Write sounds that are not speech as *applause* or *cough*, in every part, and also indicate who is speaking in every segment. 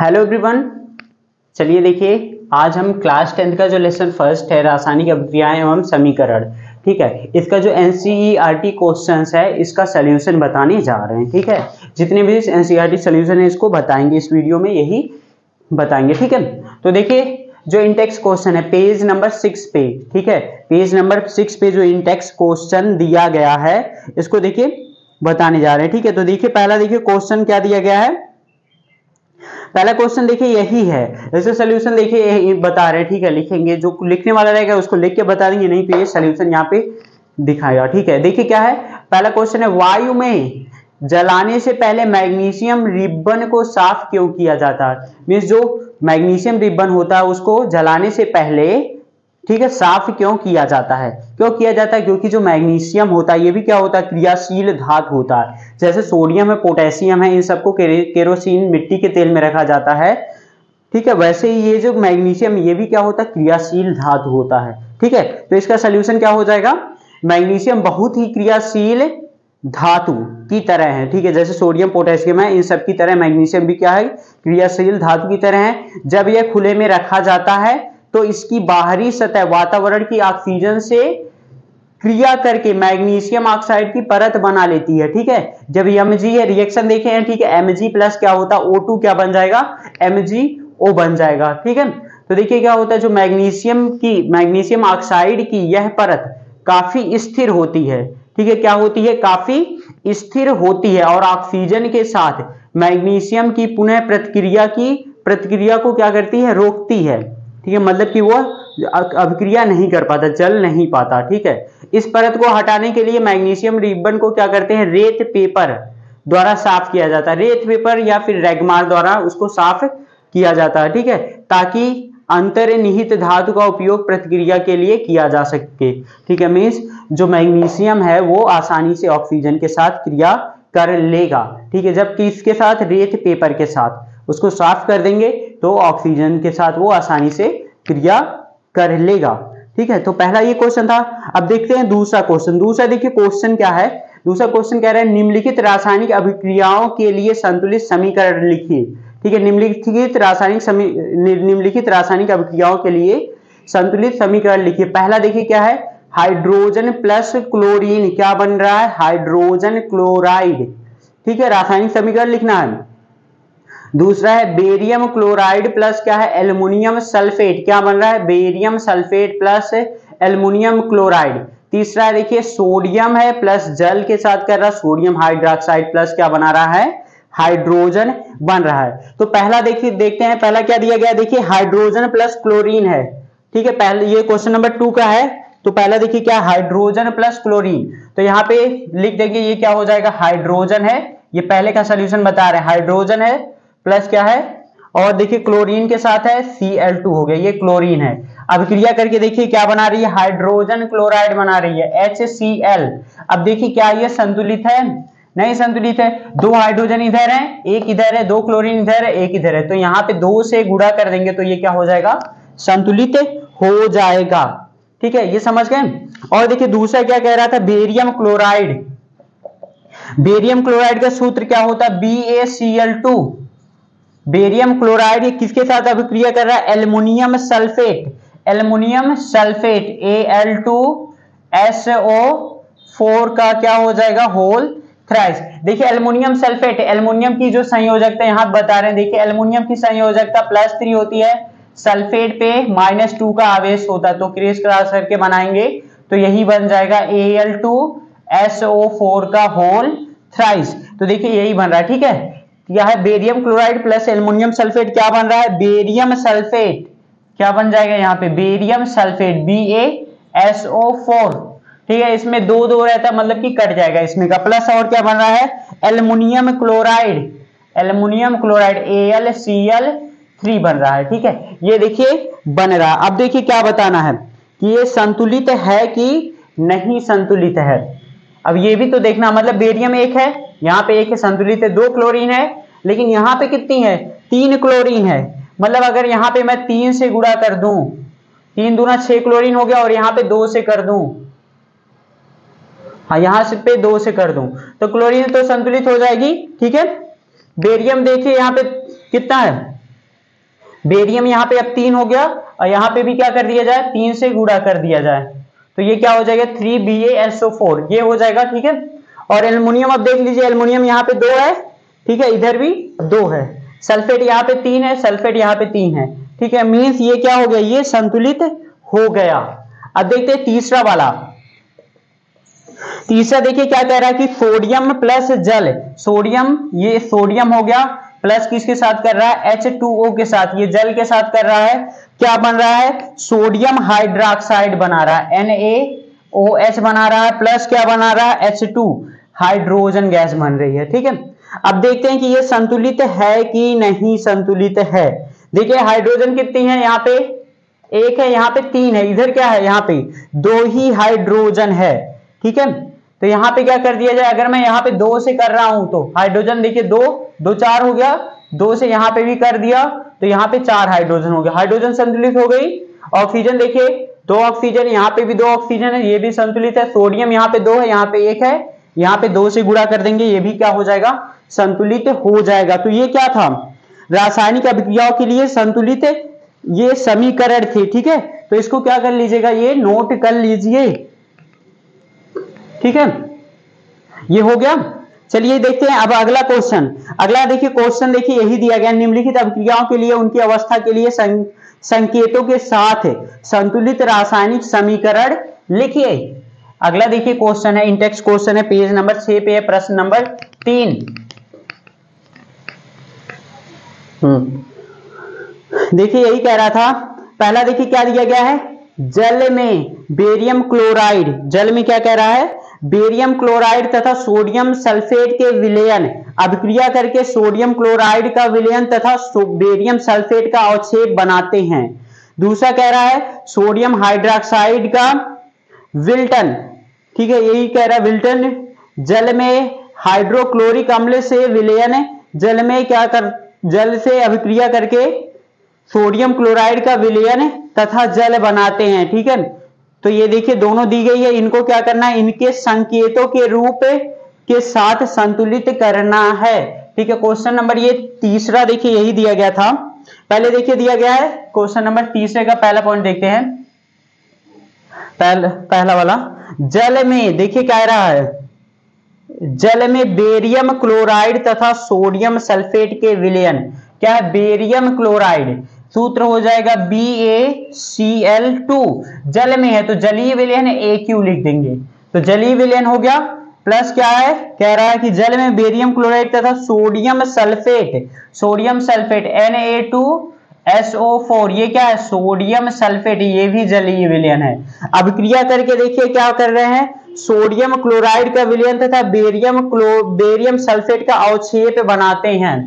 Speaker 1: Hello everyone चलिए देखिए, आज हम क्लास टेंथ का जो लेसन फ़र्स्ट है, रासायनिक अभिक्रियाएँ एवं समीकरण, ठीक है? इसका जो एन क्वेश्चन है, इसका सोल्यूशन बताने जा रहे हैं, ठीक है? जितने भी एन सोल्यूशन है, इसको बताएँगे, इस वीडियो में यही बताएँगे, ठीक है? तो देखिए, जो इंटेक्स क्वेश्चन है पेज नंबर सिक्स पे, ठीक है? पेज नंबर सिक्स पे जो इंटेक्स क्वेश्चन दिया गया है, इसको देखिए, बताने जा रहे हैं, ठीक है? तो देखिए, पहला देखिए क्वेश्चन क्या दिया गया है? पहला क्वेश्चन देखिए यही है। जैसे सोल्यूशन देखिए बता रहे ठीक है, लिखेंगे। जो लिखने वाला रहेगा उसको लिख के बता देंगे, नहीं तो ये सोल्यूशन यहाँ पे दिखाएगा, ठीक है। देखिए क्या है, पहला क्वेश्चन है, वायु में जलाने से पहले मैग्नीशियम रिबन को साफ़ क्यों किया जाता है? मीन्स जो मैग्नीशियम रिबन होता है उसको जलाने से पहले ठीक है? साफ़ क्यों किया जाता है? क्यों किया जाता है? क्योंकि जो मैग्नीशियम होता है, ये भी क्या होता है? क्रियाशील धातु होता है। जैसे सोडियम है, पोटेशियम है, इन सबको केरोसिन मिट्टी के तेल में रखा जाता है। ठीक है? वैसे ही ये जो मैग्नीशियम, ये भी क्या होता है? क्रियाशील धातु होता है। ठीक है? तो इसका सोल्यूशन क्या हो जाएगा? मैग्नीशियम बहुत ही क्रियाशील धातु की तरह है। ठीक है? जैसे सोडियम, पोटेशियम है, इन सब की तरह मैग्नीशियम भी क्या है? क्रियाशील धातु की तरह है। जब यह खुले में रखा जाता है तो इसकी बाहरी सतह वातावरण की ऑक्सीजन से क्रिया करके मैग्नीशियम ऑक्साइड की परत बना लेती है, ठीक है? जब एम जी है रिएक्शन देखे हैं, ठीक है? एम जी प्लस क्या होता? है ओ क्या बन जाएगा? एम जी ओ बन जाएगा, ठीक है? तो देखिए क्या होता है, जो मैग्नीशियम की मैग्नीशियम ऑक्साइड की यह परत काफ़ी स्थिर होती है, ठीक है? क्या होती है? काफ़ी स्थिर होती है और ऑक्सीजन के साथ मैग्नीशियम की पुनः प्रतिक्रिया की, प्रतिक्रिया को क्या करती है? रोकती है। ठीक है? मतलब कि वो अभिक्रिया नहीं कर पाता, जल नहीं पाता, ठीक है? इस परत को हटाने के लिए मैग्नीशियम रिबन को क्या करते हैं? रेत पेपर द्वारा साफ़ किया जाता है। रेत पेपर या फिर रेगमार द्वारा उसको साफ़ किया जाता है, ठीक है? ताकि अंतर्निहित धातु का उपयोग प्रतिक्रिया के लिए किया जा सके, ठीक है? मीन्स जो मैग्नीशियम है, वो आसानी से ऑक्सीजन के साथ क्रिया कर लेगा, ठीक है? जबकि इसके साथ रेत पेपर के साथ उसको साफ़ कर देंगे तो ऑक्सीजन के साथ वो आसानी से क्रिया कर लेगा। ठीक है तो पहला ये क्वेश्चन था। अब देखते हैं दूसरा क्वेश्चन दूसरा देखिए क्वेश्चन क्या है? दूसरा क्वेश्चन कह रहा है, निम्नलिखित रासायनिक अभिक्रियाओं के लिए संतुलित समीकरण लिखिए। ठीक है, निम्नलिखित रासायनिक निम्नलिखित रासायनिक अभिक्रियाओं के लिए संतुलित समीकरण लिखिए। पहला देखिए क्या है? Hydrogen plus chlorine. क्या बन रहा है? Hydrogen chloride. ठीक है, रासायनिक समीकरण लिखना है। दूसरा है बेरियम क्लोराइड प्लस क्या है? Aluminium sulphate. क्या बन रहा है? Barium sulphate plus aluminium chloride. तीसरा है, देखिए, सोडियम है प्लस जल के साथ कर रहा सोडियम हाइड्रोक्साइड प्लस क्या बना रहा है? हाइड्रोजन बन रहा है। तो पहला देखिए, देखते हैं, पहला क्या दिया गया? देखिए, हाइड्रोजन प्लस क्लोरीन है। ठीक है, पहले ये क्वेश्चन नंबर टू का है। तो पहला देखिए, क्या हाइड्रोजन प्लस क्लोरीन? तो यहाँ पे लिख देंगे, ये क्या हो जाएगा? हाइड्रोजन है। ये पहले का सोल्यूशन बता रहे हाइड्रोजन है प्लस क्या है? और देखिए, क्लोरीन के साथ है Cl2 हो गया, ये क्लोरीन है। अब क्रिया करके देखिए, क्या बना रही है? हाइड्रोजन क्लोराइड बना रही है HCl अब देखिए, क्या ये संतुलित है? नहीं संतुलित है। दो हाइड्रोजन इधर है, एक इधर है, दो क्लोरीन इधर है, एक इधर है। तो यहाँ पे दो से गुड़ा कर देंगे तो ये क्या हो जाएगा? संतुलित हो जाएगा। ठीक है, ये समझ गए? और देखिए, दूसरा क्या कह रहा था? Barium chloride. बेरियम क्लोराइड का सूत्र क्या होता? है B A C L two barium chloride ये किसके साथ अभिक्रिया कर रहा है? Aluminium sulphate. Aluminium sulphate A L two S O four का क्या हो जाएगा? होल थ्राइस देखिए, एल्युमिनियम सल्फेट, एल्युमिनियम की जो संयोजकता यहाँ बता रहे हैं। देखिए, एल्युमिनियम की संयोजकता प्लस थ्री होती है। सल्फेट पे माइनस टू का आवेश होता है। तो क्रेस क्रॉस करके बनाएँगे तो यही बन जाएगा A L two S O four का होल थ्राइस तो देखिए, यही बन रहा है, ठीक है? यह है barium chloride plus aluminium sulphate. क्या बन रहा है? Barium sulphate. क्या बन जाएगा यहाँ पे? Barium sulphate B A S O four ठीक है, इसमें दो दो रहता है मतलब कि कट जाएगा इसमें का। प्लस और क्या बन रहा है? Aluminium chloride. Aluminium chloride A L C L three बन रहा है, ठीक है? ये देखिए, बन रहा। है अब देखिए क्या बताना है, कि ये संतुलित है कि नहीं संतुलित है? अब ये भी तो देखना मतलब बेरियम एक है, यहाँ पे एक है संतुलित है, दो क्लोरीन है लेकिन यहाँ पे कितनी है? तीन क्लोरीन है। मतलब अगर यहाँ पे मैं तीन से गुड़ा कर दूँ, तीन दूना छह क्लोरीन हो गया और यहाँ पे दो से कर दूँ। हाँ यहाँ से पे दो से कर दूँ। तो क्लोरीन तो संतुलित हो जाएगी, ठीक है? बेरियम देखिए यहाँ पे कितना है? बेरियम यहाँ पे अब तीन हो गया और यहाँ पे भी क्या कर दिया जाए? तीन से गुड़ा कर दिया जाए। तो ये क्या हो जाएगा? थ्री बी एसओ फोर ये हो जाएगा, ठीक है? और एल्यूमिनियम अब देख लीजिए एल्यूमिनियम यहाँ पे दो है। ठीक है, इधर भी दो है। सल्फेट यहाँ पे तीन है, सल्फेट यहाँ पे तीन है। ठीक है मीन्स ये क्या हो गया? ये संतुलित हो गया। अब देखते हैं तीसरा वाला। तीसरा देखिए क्या कह रहा है कि सोडियम प्लस जल। सोडियम, ये सोडियम हो गया। प्लस किसके साथ कर रहा है? H2O के साथ। ये जल के साथ कर रहा है। क्या बन रहा है? सोडियम हाइड्रोक्साइड बना रहा है। NaOH बना रहा है। प्लस क्या बना रहा है? H2 हाइड्रोजन गैस बन रही है। ठीक है? अब देखते हैं कि ये संतुलित है कि नहीं संतुलित है देखिए हाइड्रोजन कितनी है यहाँ पे एक है यहाँ पे तीन है इधर क्या है यहाँ पे दो ही हाइड्रोजन है ठीक है तो यहाँ पे क्या कर दिया जाए अगर मैं यहाँ पे दो से कर रहा हूँ तो हाइड्रोजन देखिए दो दो चार हो गया दो से यहाँ पे भी कर दिया तो यहाँ पे चार हाइड्रोजन हो गया हाइड्रोजन संतुलित हो गई ऑक्सीजन देखिए दो ऑक्सीजन यहाँ पे भी दो ऑक्सीजन है ये भी संतुलित है सोडियम यहाँ पे दो है यहाँ पे एक है यहाँ पे दो से गुड़ा कर देंगे ये भी क्या हो जाएगा संतुलित हो जाएगा। तो ये क्या था? रासायनिक अभिक्रियाओं के लिए संतुलित ये समीकरण थे ठीक है? तो इसको क्या कर लीजिएगा? ये नोट कर लीजिए। ठीक है? ये हो गया। चलिए देखते हैं अब अगला क्वेश्चन अगला देखिए क्वेश्चन देखिए यही दिया गया। निम्नलिखित अभिक्रियाओं के लिए उनकी अवस्था के लिए सं, संकेतों के साथ संतुलित रासायनिक समीकरण लिखिए। अगला देखिए क्वेश्चन है इंटेक्स क्वेश्चन है पेज नंबर छह पे है प्रश्न नंबर तीन हम्म देखिए, यही कह रहा था। पहला देखिए क्या दिया गया है? जल में बेरियम क्लोराइड। जल में क्या कह रहा है? बेरियम क्लोराइड तथा सोडियम सल्फेट के विलयन। अभिक्रिया करके सोडियम क्लोराइड का विलयन तथा बेरियम सल्फेट का अवक्षेप बनाते हैं। दूसरा कह रहा है, सोडियम हाइड्रोक्साइड का विल्टन। ठीक है, यही कह रहा है विल्टन। जल में हाइड्रोक्लोरिक अम्ल से विलयन। जल में क्या कर जल से अभिक्रिया करके सोडियम क्लोराइड का विलयन तथा जल बनाते हैं, ठीक है तो ये देखिए, दोनों दी गई है। इनको क्या करना है? इनके संकेतों के रूप के साथ संतुलित करना है, ठीक है? क्वेश्चन नंबर ये तीसरा देखिए, यही दिया गया था। पहले देखिए, दिया गया है। क्वेश्चन नंबर तीसरे का पहला पॉइंट देखते हैं। पहला पहला वाला। जल में देखिए, क्या रहा है? जल में बेरियम क्लोराइड तथा सोडियम सल्फेट के विलयन। क्या है? Barium chloride. सूत्र हो जाएगा B A C L two जल में है तो जलीय विलयन ए क्यू लिख देंगे। तो जलीय विलयन हो गया। प्लस क्या है? कह रहा है कि जल में बेरियम क्लोराइड तथा sodium sulphate. Sodium sulphate N A two SO four ये क्या है? सोडियम सल्फेट ये भी जलीय विलयन है। अब क्रिया करके देखिए क्या कर रहे हैं। सोडियम क्लोराइड का विलयन तथा बेरियम क्लो बेरियम सल्फेट का अवक्षेप बनाते हैं।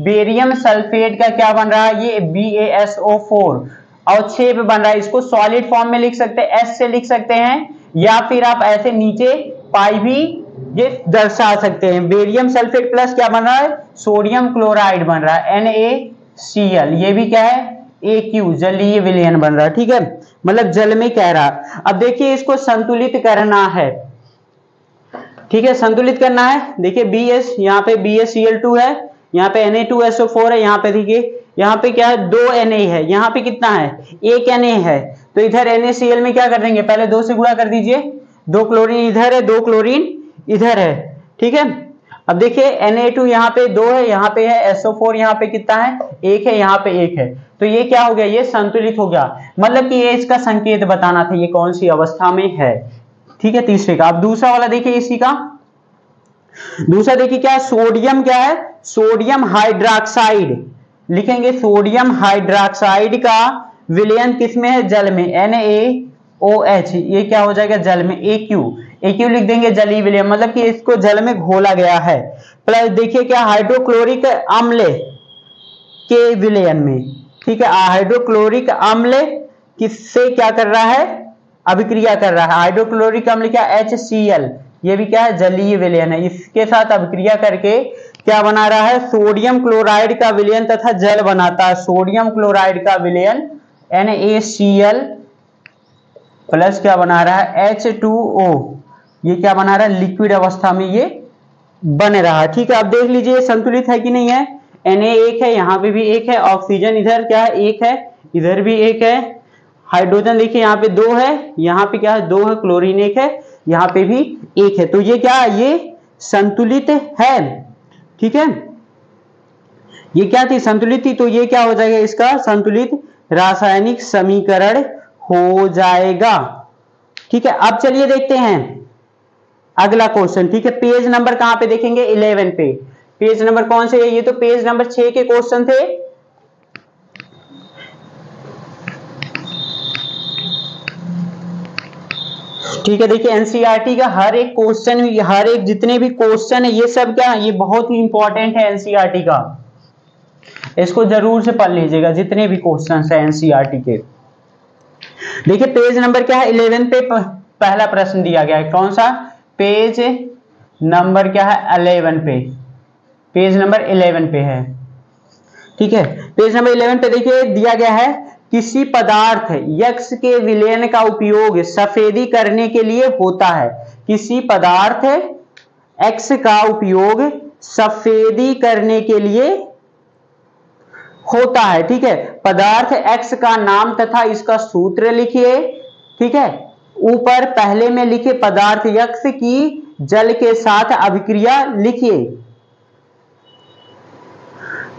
Speaker 1: बेरियम सल्फेट का क्या बन रहा है? ये B A S O four अवक्षेप बन रहा है। इसको सॉलिड फॉर्म में लिख सकते हैं एस से लिख सकते हैं, या फिर आप ऐसे नीचे पाई भी ये दर्शा सकते हैं। बेरियम सल्फेट प्लस क्या बन रहा है? सोडियम क्लोराइड बन रहा है। एन ए सी एल ये भी क्या है? ए क्यू जलीय विलयन बन रहा है, ठीक है? मतलब जल में कह रहा। अब देखिए, इसको संतुलित करना है। ठीक है, संतुलित करना है। देखिए बी एस यहाँ पे B S C L two है यहाँ पे Na2SO4 है, यहाँ पे देखिए, यहाँ पे क्या है? दो Na है। यहाँ पे कितना है? एक Na है। तो इधर NaCl में क्या कर देंगे? पहले दो से गुणा कर दीजिए। दो क्लोरीन इधर है, दो क्लोरीन इधर है, ठीक है? अब देखिए Na2 यहाँ पे दो है, यहाँ पे है SO4 यहाँ पे कितना है? एक है, यहाँ पे एक है। तो ये क्या हो गया? ये संतुलित हो गया। मतलब कि ये इसका संकेत बताना था, ये कौन सी अवस्था में है। ठीक है, तीसरे का। अब दूसरा वाला देखिए, इसी का। दूसरा देखिए, क्या सोडियम क्या है? Sodium hydroxide. लिखेंगे, सोडियम हाइड्रोक्साइड का विलयन किसमें है? जल में। ओ एच ये क्या हो जाएगा? जल में। ए क्यू ए लिख देंगे जली विलयन मतलब कि इसको जल में घोला गया है। प्लस देखिए क्या हाइड्रोक्लोरिक अम्ल के विलयन में, ठीक है? हाइड्रोक्लोरिक अम्ल किससे क्या कर रहा है? अभिक्रिया कर रहा है। हाइड्रोक्लोरिक अम्ल क्या? एच सी एल ये भी क्या है? जलीय विलयन है। इसके साथ अभिक्रिया करके क्या बना रहा है? सोडियम क्लोराइड का विलयन तथा जल बनाता है। सोडियम क्लोराइड का विलयन NaCl प्लस क्या बना रहा है? H2O ये क्या बना रहा है? लिक्विड अवस्था में ये बन रहा है। ठीक है अब देख लीजिए, ये संतुलित है कि नहीं है? Na एक है, यहाँ पे भी एक है ऑक्सीजन इधर क्या है? एक है, इधर भी एक है। हाइड्रोजन देखिए, यहाँ पे दो है, यहाँ पे क्या है? दो है क्लोरीन एक है, यहाँ पे भी एक है। तो ये क्या है? ये संतुलित है। ठीक है? ये क्या थी? संतुलित थी तो ये क्या हो जाएगा इसका? संतुलित रासायनिक समीकरण हो जाएगा। ठीक है, अब चलिए देखते हैं। अगला क्वेश्चन ठीक है? पेज नंबर कहाँ पे देखेंगे? इलेवन पे। पेज नंबर कौन से? है ये तो पेज नंबर छह के क्वेश्चन थे। ठीक है, देखिए एनसीईआरटी का हर एक क्वेश्चन हर एक जितने भी क्वेश्चन है, ये सब क्या ये बहुत ही इंपॉर्टेंट है एनसीईआरटी का। इसको ज़रूर से पढ़ लीजिएगा, जितने भी क्वेश्चन है एनसीईआरटी के। देखिए पेज नंबर क्या है? इलेवन पे, पहला प्रश्न दिया गया है। कौन सा? पेज नंबर क्या है? अलेवन पे। पेज नंबर इलेवन पे है। ठीक है? पेज नंबर इलेवन पे देखिए, दिया गया है, किसी पदार्थ यक्स के विलयन का उपयोग सफेदी करने के लिए होता है। किसी पदार्थ एक्स का उपयोग सफेदी करने के लिए होता है। ठीक है? पदार्थ एक्स का नाम तथा इसका सूत्र लिखिए। ठीक है? ऊपर पहले में लिखे पदार्थ यक्ष की जल के साथ अभिक्रिया लिखिए।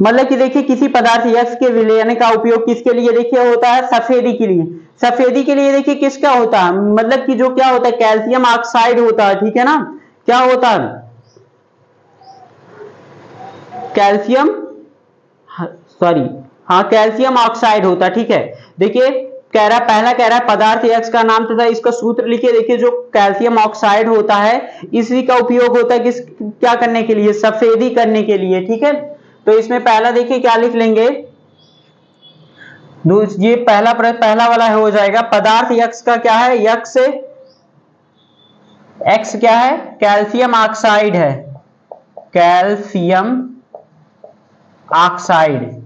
Speaker 1: मतलब कि देखिए, किसी पदार्थ यक्ष के विलयन का उपयोग किसके लिए देखिए होता है? सफेदी के लिए। सफेदी के लिए देखिए किसका होता है? मतलब कि जो क्या होता है? कैल्शियम ऑक्साइड होता है, ठीक है ना? क्या होता है? कैल्शियम सॉरी हाँ कैल्शियम ऑक्साइड होता है, ठीक है? देखिए कह रहा पहला कह रहा है, पदार्थ एक्स का नाम तथा इसका सूत्र लिखिए, देखिए जो कैल्शियम ऑक्साइड होता है, इसी का उपयोग होता है किस, क्या करने के लिए? सफेदी करने के लिए, ठीक है? तो इसमें पहला देखिए क्या लिख लेंगे। ये पहला पहला वाला हो जाएगा, पदार्थ यक्ष का क्या है? यक्ष एक्स क्या है? कैल्शियम ऑक्साइड है। Calcium oxide.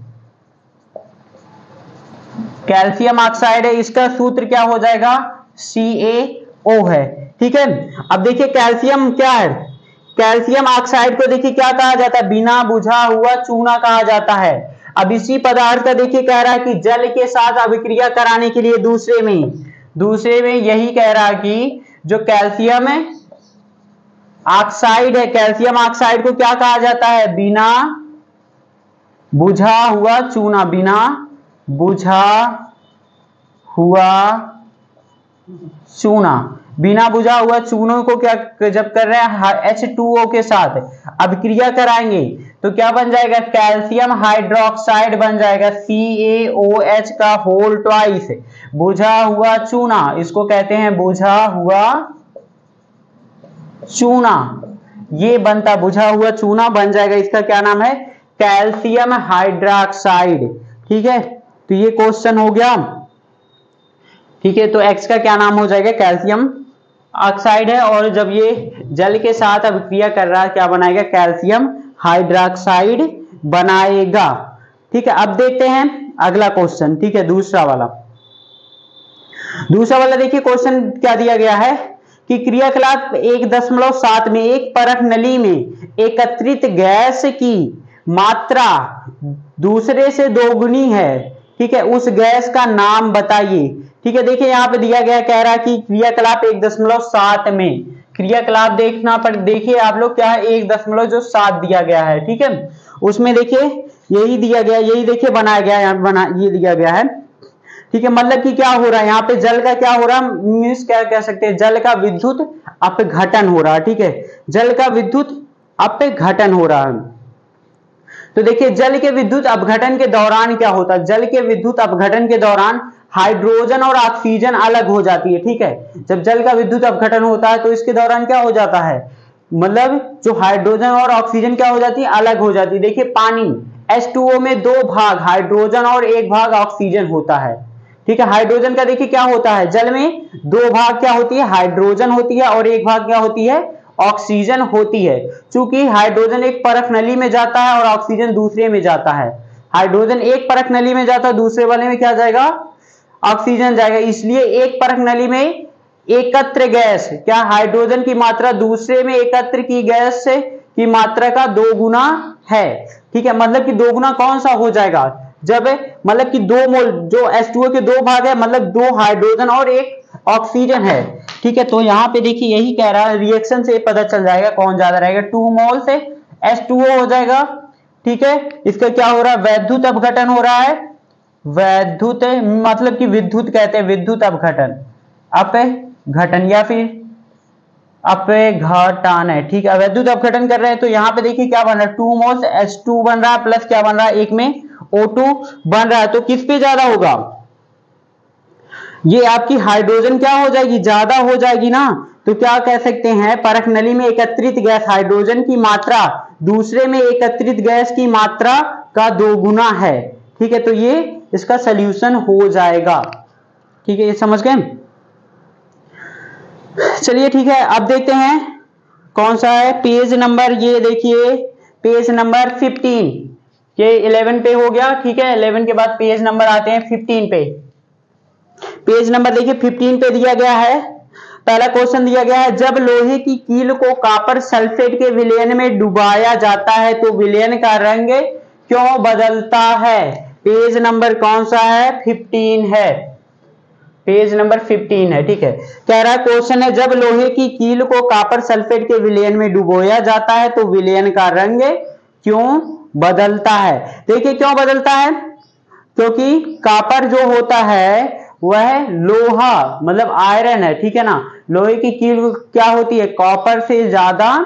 Speaker 1: कैल्शियम ऑक्साइड है, इसका सूत्र क्या हो जाएगा? सी ए ओ है, ठीक है? अब देखिए कैल्शियम क्या है? कैल्शियम ऑक्साइड को देखिए क्या कहा जाता है? बिना बुझा हुआ चूना कहा जाता है। अब इसी पदार्थ का देखिए कह रहा है कि जल के साथ अभिक्रिया कराने के लिए दूसरे में दूसरे में यही कह रहा है कि जो कैल्शियम है, ऑक्साइड है, कैल्शियम ऑक्साइड को क्या कहा जाता है? बिना बुझा हुआ चूना, बिना बुझा हुआ चूना। बिना बुझा हुआ चूनों को क्या जब कर रहे हैं एच टू ओ के साथ अब क्रिया कराएँगे तो क्या बन जाएगा? कैल्शियम हाइड्रोक्साइड बन जाएगा सी ए ओ एच का होल ट्वाइस बुझा हुआ चूना, इसको कहते हैं बुझा हुआ चूना। ये बनता बुझा हुआ चूना बन जाएगा, इसका क्या नाम है? Calcium hydroxide. ठीक है? तो ये क्वेश्चन हो गया। ठीक है तो एक्स का क्या नाम हो जाएगा? कैल्शियम ऑक्साइड है और जब ये जल के साथ अभिक्रिया कर रहा है, क्या बनाएगा? कैल्शियम हाइड्रोक्साइड बनाएगा। ठीक है, अब देखते हैं अगला क्वेश्चन ठीक है, दूसरा वाला। दूसरा वाला देखिए क्वेश्चन क्या दिया गया है? कि क्रियाकलाप एक दशमलव सात में, एक परख नली में एकत्रित गैस की मात्रा दूसरे से दोगुनी है। ठीक है, उस गैस का नाम बताइए। ठीक है, देखिए, यहाँ पे दिया गया कह रहा कि क्रियाकलाप एक दशमलव सात में। क्रियाकलाप देखना पर देखिए आप लोग क्या है, एक दशमलव जो सात दिया गया है, ठीक है? उसमें देखिए, यही दिया गया, यही देखिए बनाया गया, यहाँ बना, ये दिया गया है। ठीक है मतलब कि क्या हो रहा है, यहाँ पे जल का क्या हो रहा है, मीन्स क्या कह सकते हैं, जल का विद्युत अपघटन हो रहा है, ठीक है? जल का विद्युत अपघटन हो रहा है। तो देखिए, जल के विद्युत अपघटन के दौरान क्या होता है? जल के विद्युत अपघटन के दौरान हाइड्रोजन और ऑक्सीजन अलग हो जाती है, ठीक है? जब जल का विद्युत अपघटन होता है तो इसके दौरान क्या हो जाता है? मतलब जो हाइड्रोजन और ऑक्सीजन क्या हो जाती है? अलग हो जाती है। देखिए, पानी H2O में दो भाग, हाइड्रोजन और एक भाग ऑक्सीजन होता है, ठीक है? हाइड्रोजन का देखिए क्या होता है? जल में दो भाग क्या होती है? हाइड्रोजन होती है और एक भाग क्या होती है? ऑक्सीजन होती है। क्योंकि हाइड्रोजन एक परख नली में जाता है और ऑक्सीजन दूसरे में जाता है। हाइड्रोजन एक परख नली में जाता है, दूसरे वाले में क्या जाएगा? ऑक्सीजन जाएगा। इसलिए एक परख नली में एकत्र गैस, क्या हाइड्रोजन की मात्रा दूसरे में एकत्र की गैस से, की मात्रा का दो गुना है। ठीक है मतलब कि दो गुना कौन सा हो जाएगा? जब मतलब कि दो मोल, जो H2O के दो भाग है मतलब दो हाइड्रोजन और एक ऑक्सीजन है, ठीक है? तो यहाँ पे देखिए, यही कह रहा है रिएक्शन से पता चल जाएगा कौन ज़्यादा रहेगा। टू मोल से H2O हो जाएगा, ठीक है? इसका क्या हो रहा है? वैद्युत अपघटन हो रहा है। वैद्युत मतलब कि विद्युत कहते हैं, विद्युत अपघटन। अप घटन या फिर अपघटन है, ठीक है? वैद्युत अपघटन कर रहे हैं तो यहाँ पे देखिए क्या बन रहा है? टू मोल्स एस टू बन रहा है प्लस क्या बन रहा है? एक में ओ टू बन रहा है तो किस पे ज़्यादा होगा? ये आपकी हाइड्रोजन क्या हो जाएगी? ज़्यादा हो जाएगी ना? तो क्या कह सकते हैं परख नली में एकत्रित गैस हाइड्रोजन की मात्रा, दूसरे में एकत्रित गैस की मात्रा का दो गुना है। ठीक है तो ये इसका सोल्यूशन हो जाएगा। ठीक है, ये समझ गए? चलिए, ठीक है, अब देखते हैं कौन सा है। पेज नंबर ये देखिए, पेज नंबर 15 ये 11 पे हो गया, ठीक है 11 के बाद पेज नंबर आते हैं 15 पे। पेज नंबर देखिए 15 पे दिया गया है। पहला क्वेश्चन दिया गया है, जब लोहे की कील को कापर सल्फेट के विलयन में डुबाया जाता है तो विलयन का रंग क्यों बदलता है? पेज नंबर कौन सा है? 15 है। पेज नंबर 15 है, ठीक है। कह रहा है क्वेश्चन है, जब लोहे की कील को कापर सल्फेट के विलयन में डुबोया जाता है तो विलयन का रंग क्यों बदलता है? देखिए क्यों बदलता है? क्योंकि कापर जो होता है वह लोहा मतलब आयरन है, ठीक है ना? लोहे की कील क्या होती है? कॉपर से ज़्यादा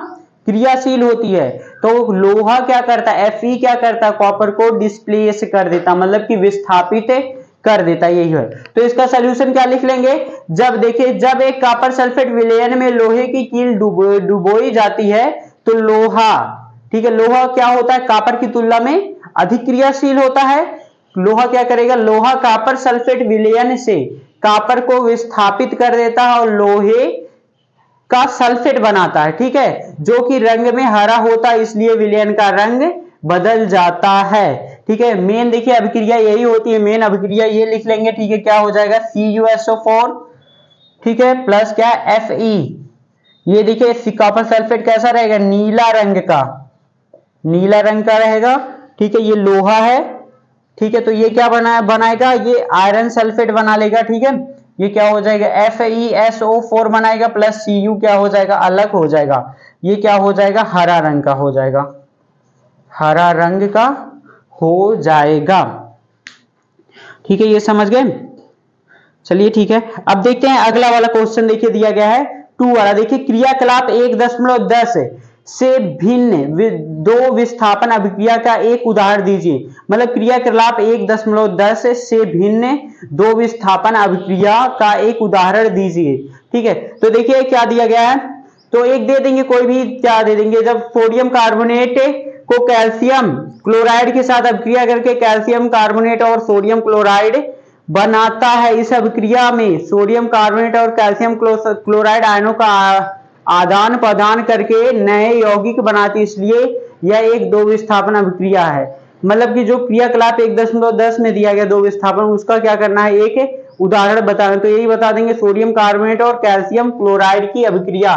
Speaker 1: क्रियाशील होती है। तो लोहा क्या करता है? एफई क्या करता है? कॉपर को डिस्प्लेस कर देता मतलब कि विस्थापित कर देता, यही है। तो इसका सोल्यूशन क्या लिख लेंगे? जब देखिए, जब एक कॉपर सल्फेट विलयन में लोहे की कील डुबो, डुबोई जाती है तो लोहा, ठीक है, लोहा क्या होता है? कापर की तुलना में अधिक क्रियाशील होता है लोहा क्या करेगा? लोहा कापर सल्फेट विलयन से कापर को विस्थापित कर देता है और लोहे का सल्फेट बनाता है, ठीक है? जो कि रंग में हरा होता है, इसलिए विलयन का रंग बदल जाता है, ठीक है? मेन देखिए, अभिक्रिया यही होती है मेन अभिक्रिया ये लिख लेंगे, ठीक है? क्या हो जाएगा? C U S O four ठीक है? प्लस क्या? एफ़ ई ये देखिए कॉपर सल्फेट कैसा रहेगा? नीला रंग का, नीला रंग का रहेगा, ठीक है? ये लोहा है ठीक है तो ये क्या बना, बनाएगा? ये आयरन सल्फेट बना लेगा, ठीक है? ये क्या हो जाएगा? F E S O four बनाएगा प्लस सी यू क्या हो जाएगा? अलग हो जाएगा। ये क्या हो जाएगा? हरा रंग का हो जाएगा। हरा रंग का हो जाएगा। ठीक है, ये समझ गए? चलिए, ठीक है। अब देखते हैं, अगला वाला क्वेश्चन देखिए, दिया गया है। टू वाला, देखिए, क्रियाकलाप एक दशमलव दस से भिन्न दो विस्थापन अभिक्रिया का एक उदाहरण दीजिए। मतलब क्रियाकलाप एक दशमलव दस से भिन्न, दो विस्थापन अभिक्रिया का एक उदाहरण दीजिए। ठीक है? तो देखिए क्या दिया गया है। तो एक दे देंगे, कोई भी क्या दे देंगे? जब सोडियम कार्बोनेट को कैल्शियम क्लोराइड के साथ अभिक्रिया करके कैल्शियम कार्बोनेट और सोडियम क्लोराइड बनाता है, इस अभिक्रिया में सोडियम कार्बोनेट और कैल्शियम क्लोराइड आयनों का आदान प्रदान करके नए यौगिक बनाती इसलिए यह एक दो विस्थापन अभिक्रिया है। मतलब कि जो क्रियाकलाप एक दशमलव दस में दिया गया दो विस्थापन, उसका क्या करना है? एक उदाहरण बताना तो यही बता देंगे, सोडियम कार्बोनेट और कैल्शियम क्लोराइड की अभिक्रिया।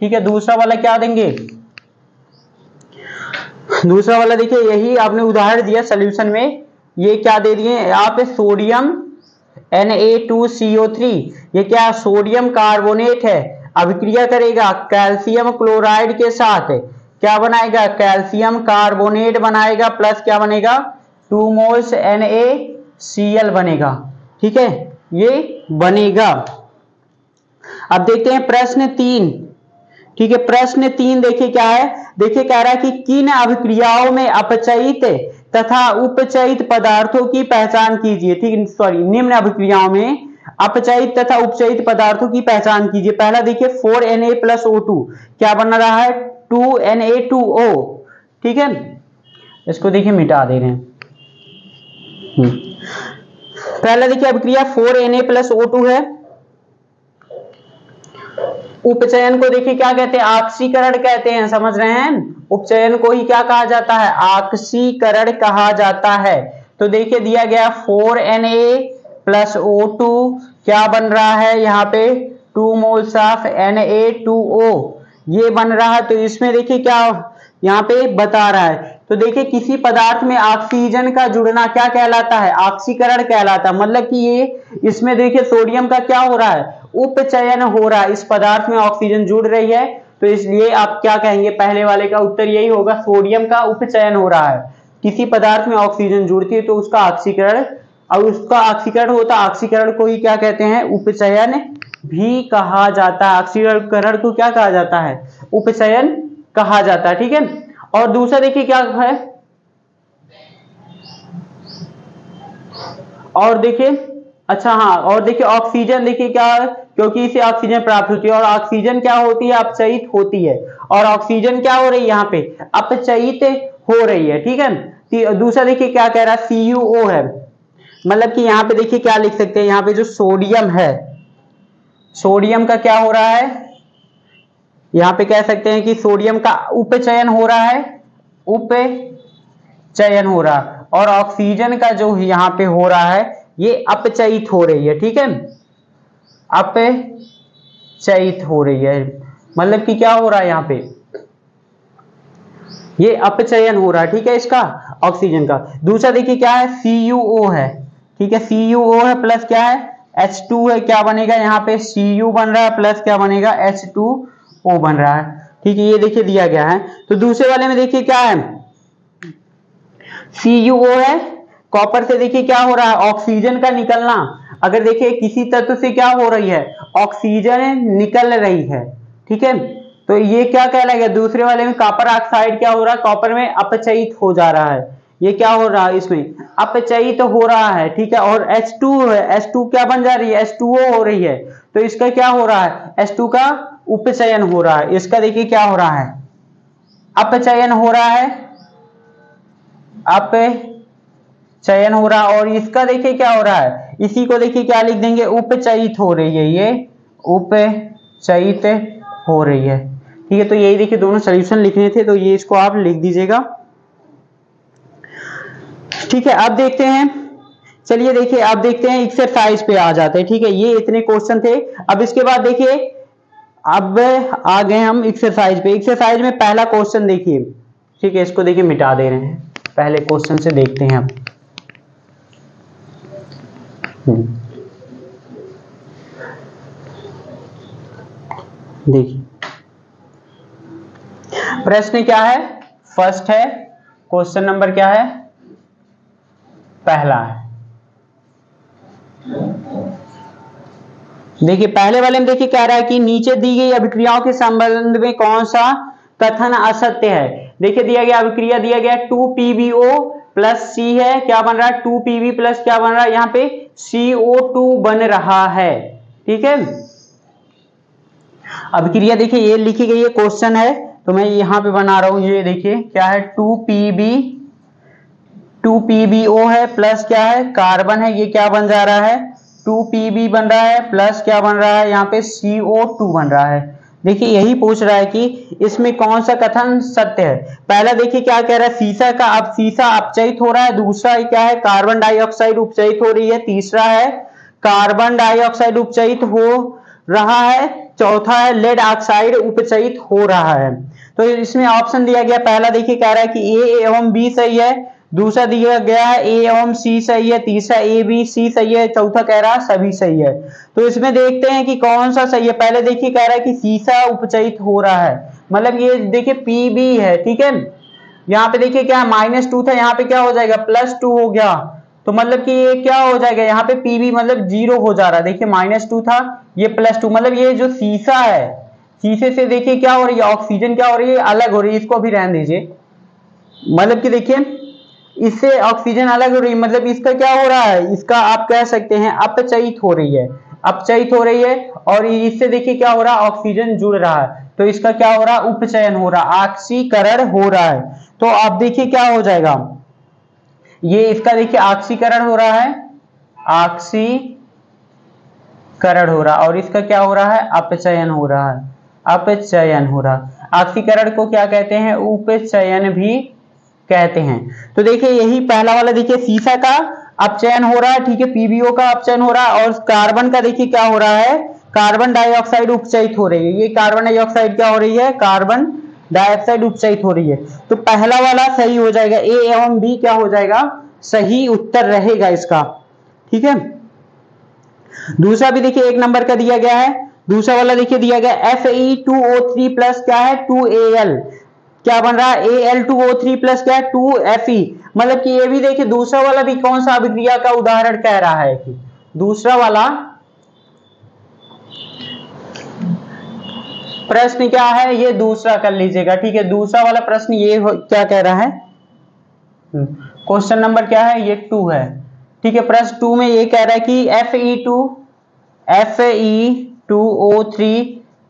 Speaker 1: ठीक है, दूसरा वाला क्या देंगे? दूसरा वाला देखिए, यही आपने उदाहरण दिया सोल्यूशन में। ये क्या दे दिए? आप सोडियम Na2CO3 ये क्या? सोडियम कार्बोनेट है। अभिक्रिया करेगा, कैल्शियम क्लोराइड के साथ। क्या बनाएगा? कैल्शियम कार्बोनेट बनाएगा, प्लस क्या बनेगा? Two moles N A C L बनेगा। ठीक है? ये बनेगा। अब देखते हैं प्रश्न तीन। ठीक है, प्रश्न तीन देखिए क्या है? देखिए कह रहा है कि किन अभिक्रियाओं में अपचयित तथा उपचयित पदार्थों की पहचान कीजिए। ठीक सॉरी निम्न अभिक्रियाओं में अपचयित तथा उपचयित पदार्थों की पहचान कीजिए। पहला देखिए, four N A plus O two. क्या बन रहा है? Two N A two O. ठीक है? इसको देखिए, मिटा दे रहे हैं। हम्म। पहला देखिए, अभिक्रिया four N A plus O two है। उपचयन को देखिए, क्या कहते हैं? आक्सीकरण कहते हैं, समझ रहे हैं? उपचयन को ही क्या कहा जाता है? आक्सीकरण कहा जाता है। तो देखिए, दिया गया four N A plus O two. क्या बन रहा है यहाँ पे? Two moles of N A, two O. ये बन रहा है तो इसमें देखिए क्या यहाँ पे बता रहा है। तो देखिए, किसी पदार्थ में ऑक्सीजन का जुड़ना क्या कहलाता है? ऑक्सीकरण कहलाता है। मतलब कि ये, इसमें देखिए, सोडियम का क्या हो रहा है? उपचयन हो रहा है। इस पदार्थ में ऑक्सीजन जुड़ रही है। तो इसलिए आप क्या कहेंगे? पहले वाले का उत्तर यही होगा, सोडियम का उपचयन हो रहा है। किसी पदार्थ में ऑक्सीजन जुड़ती है तो उसका ऑक्सीकरण और उसका ऑक्सीकरण होता है ऑक्सीकरण को ही क्या कहते हैं? उपचयन भी कहा जाता है। ऑक्सीकरण को क्या कहा जाता है? उपचयन कहा जाता है, ठीक है? और दूसरा देखिए क्या है? और देखिए अच्छा हाँ और देखिए ऑक्सीजन देखिए क्या क्योंकि इसे ऑक्सीजन प्राप्त होती है। और ऑक्सीजन क्या होती है? अपचयित होती है। और ऑक्सीजन क्या हो रही है यहाँ पे? अपचयित हो रही है, ठीक है? दूसरा देखिए क्या कह रहा है? सी है। मतलब कि यहाँ पे देखिए क्या लिख सकते हैं, यहाँ पे जो सोडियम है, सोडियम का क्या हो रहा है? यहाँ पे कह सकते हैं कि सोडियम का उपचयन हो रहा है, उपचयन हो रहा, और ऑक्सीजन का जो यहाँ पे हो रहा है, ये अपचयित हो रही है, ठीक है? अपचयित हो रही है मतलब कि क्या हो रहा है यहाँ पे? ये अपचयन हो रहा है, ठीक है इसका? ऑक्सीजन का। दूसरा देखिए क्या है सी है। ठीक है सी यू ओ है प्लस क्या है? एच टू है, क्या बनेगा यहाँ पे? सी यू बन रहा है प्लस क्या बनेगा? एच टू ओ बन रहा है। ठीक है, ये देखिए दिया गया है। तो दूसरे वाले में देखिए क्या है? सी यू ओ है कॉपर से देखिए क्या हो रहा है? ऑक्सीजन का निकलना। अगर देखिए, किसी तत्व से क्या हो रही है? ऑक्सीजन निकल रही है। ठीक है? तो ये क्या कहलाएगा दूसरे वाले में कॉपर ऑक्साइड क्या हो रहा है? कॉपर में अपचयित हो जा रहा है। ये क्या हो रहा है इसमें? अपचयित तो हो रहा है, ठीक है? और H2 है H2 क्या बन जा रही है? H2O हो रही है। तो इसका क्या हो रहा है? H2 का उपचयन हो रहा है। इसका देखिए क्या हो रहा है। अपचयन हो रहा है। अपचयन हो रहा है। और इसका देखिए क्या हो रहा है। इसी को देखिए क्या लिख देंगे? उपचयित हो रही है ये। उपचयित हो रही है। ठीक है तो यही देखिए दोनों सोल्यूशन लिखने थे तो ये इसको आप लिख दीजिएगा। ठीक है, अब देखते हैं। चलिए देखिए, अब देखते हैं एक्सरसाइज पे आ जाते हैं। ठीक है, ये इतने क्वेश्चन थे। अब इसके बाद देखिए, अब आ गए हम एक्सरसाइज पे। एक्सरसाइज में पहला क्वेश्चन देखिए। ठीक है, इसको देखिए, मिटा दे रहे हैं। पहले क्वेश्चन से देखते हैं हम्म। देखिए। प्रश्न क्या है? फ़र्स्ट है। क्वेश्चन नंबर क्या है? पहला है। देखिए, पहले वाले में देखिए कह रहा है कि नीचे दी गई अभिक्रियाओं के संबंध में कौन सा कथन असत्य है? देखिए, दिया गया अभिक्रिया, दिया गया टू पीबीओ प्लस सी है। क्या बन रहा है? टू पीबी प्लस क्या बन रहा है? यहाँ पे सीओ टू बन रहा है। ठीक है? अभिक्रिया, देखिए, ये लिखी गई है क्वेश्चन है। तो मैं यहाँ पे बना रहा हूँ, ये देखिए, क्या है? टू पीबी टू पीबीओ है प्लस क्या है? कार्बन है, ये क्या बन जा रहा है? टू पीबी बन रहा है, प्लस क्या बन रहा है? यहाँ पे सीओ टू बन रहा है। देखिए, यही पूछ रहा है कि इसमें कौन सा कथन सत्य है? पहला देखिए क्या कह रहा है, सीसा का अब सीसा अपचयित हो रहा है, दूसरा क्या है, कार्बन डाइऑक्साइड उपचयित हो रही है, तीसरा है कार्बन डाइऑक्साइड उपचयित हो रहा है, चौथा है लेड ऑक्साइड उपचयित हो रहा है। तो इसमें ऑप्शन दिया गया, पहला देखिए कह रहा है कि ए एवं बी सही है दूसरा दिया गया है ए एवं सी सही है, तीसरा ए बी सी सही है, चौथा कह रहा है सभी सही है। तो इसमें देखते हैं कि कौन सा सही है। पहले देखिए कह रहा है कि सीसा उपचयित हो रहा है। मतलब ये देखिए पी बी है, ठीक है? यहाँ पे देखिए क्या माइनस टू था, यहाँ पे क्या हो जाएगा? प्लस टू हो गया। तो मतलब कि ये क्या हो जाएगा? यहाँ पे पीबी मतलब ज़ीरो हो जा रहा है। देखिए माइनस टू था, ये प्लस टू मतलब ये जो सीसा है शीशे से देखिए क्या हो रही है ऑक्सीजन क्या हो रही है, अलग हो रही है, इसको भी रहने दीजिए। मतलब कि देखिए इससे ऑक्सीजन अलग हो रही है मतलब इसका क्या हो रहा है इसका आप कह सकते हैं अपचयित हो रही है अपचयित हो रही है और इससे देखिए क्या हो रहा है ऑक्सीजन जुड़ रहा है तो इसका क्या हो रहा है उपचयन हो रहा है ऑक्सीकरण हो रहा है तो आप देखिए क्या हो जाएगा ये इसका देखिए ऑक्सीकरण हो रहा है ऑक्सीकरण हो रहा है और इसका क्या हो रहा है अपचयन हो रहा है अपचयन हो रहा है ऑक्सीकरण को क्या कहते हैं उपचयन भी कहते हैं। तो देखिए, यही पहला वाला, देखिए, सीसा का अपचयन हो रहा है, ठीक है पीबीओ का अपचयन हो रहा है, और कार्बन का, देखिए, क्या हो रहा है? कार्बन डाइऑक्साइड उपचयित हो रही है। ये कार्बन डाइऑक्साइड क्या हो रही है? कार्बन डाइऑक्साइड उपचयित हो रही है। तो पहला वाला सही हो जाएगा। ए एवं बी क्या हो जाएगा? सही उत्तर रहेगा इसका, ठीक है? दूसरा भी, देखिए, एक नंबर का दिया गया है। दूसरा वाला, देखिए, दिया गया F E two O three plus क्या है? टू ए एल क्या बन रहा है? A L two O three plus क्या है? टू एफ़ ई मतलब कि ये भी देखिए दूसरा वाला भी कौन सा अभिक्रिया का उदाहरण कह रहा है कि दूसरा वाला प्रश्न क्या है? ये दूसरा कर लीजिएगा ठीक है? दूसरा वाला प्रश्न ये क्या कह रहा है? क्वेश्चन हम्म, नंबर क्या है? ये टू है। ठीक है प्रश्न टू में ये कह रहा है कि F E two F E two O three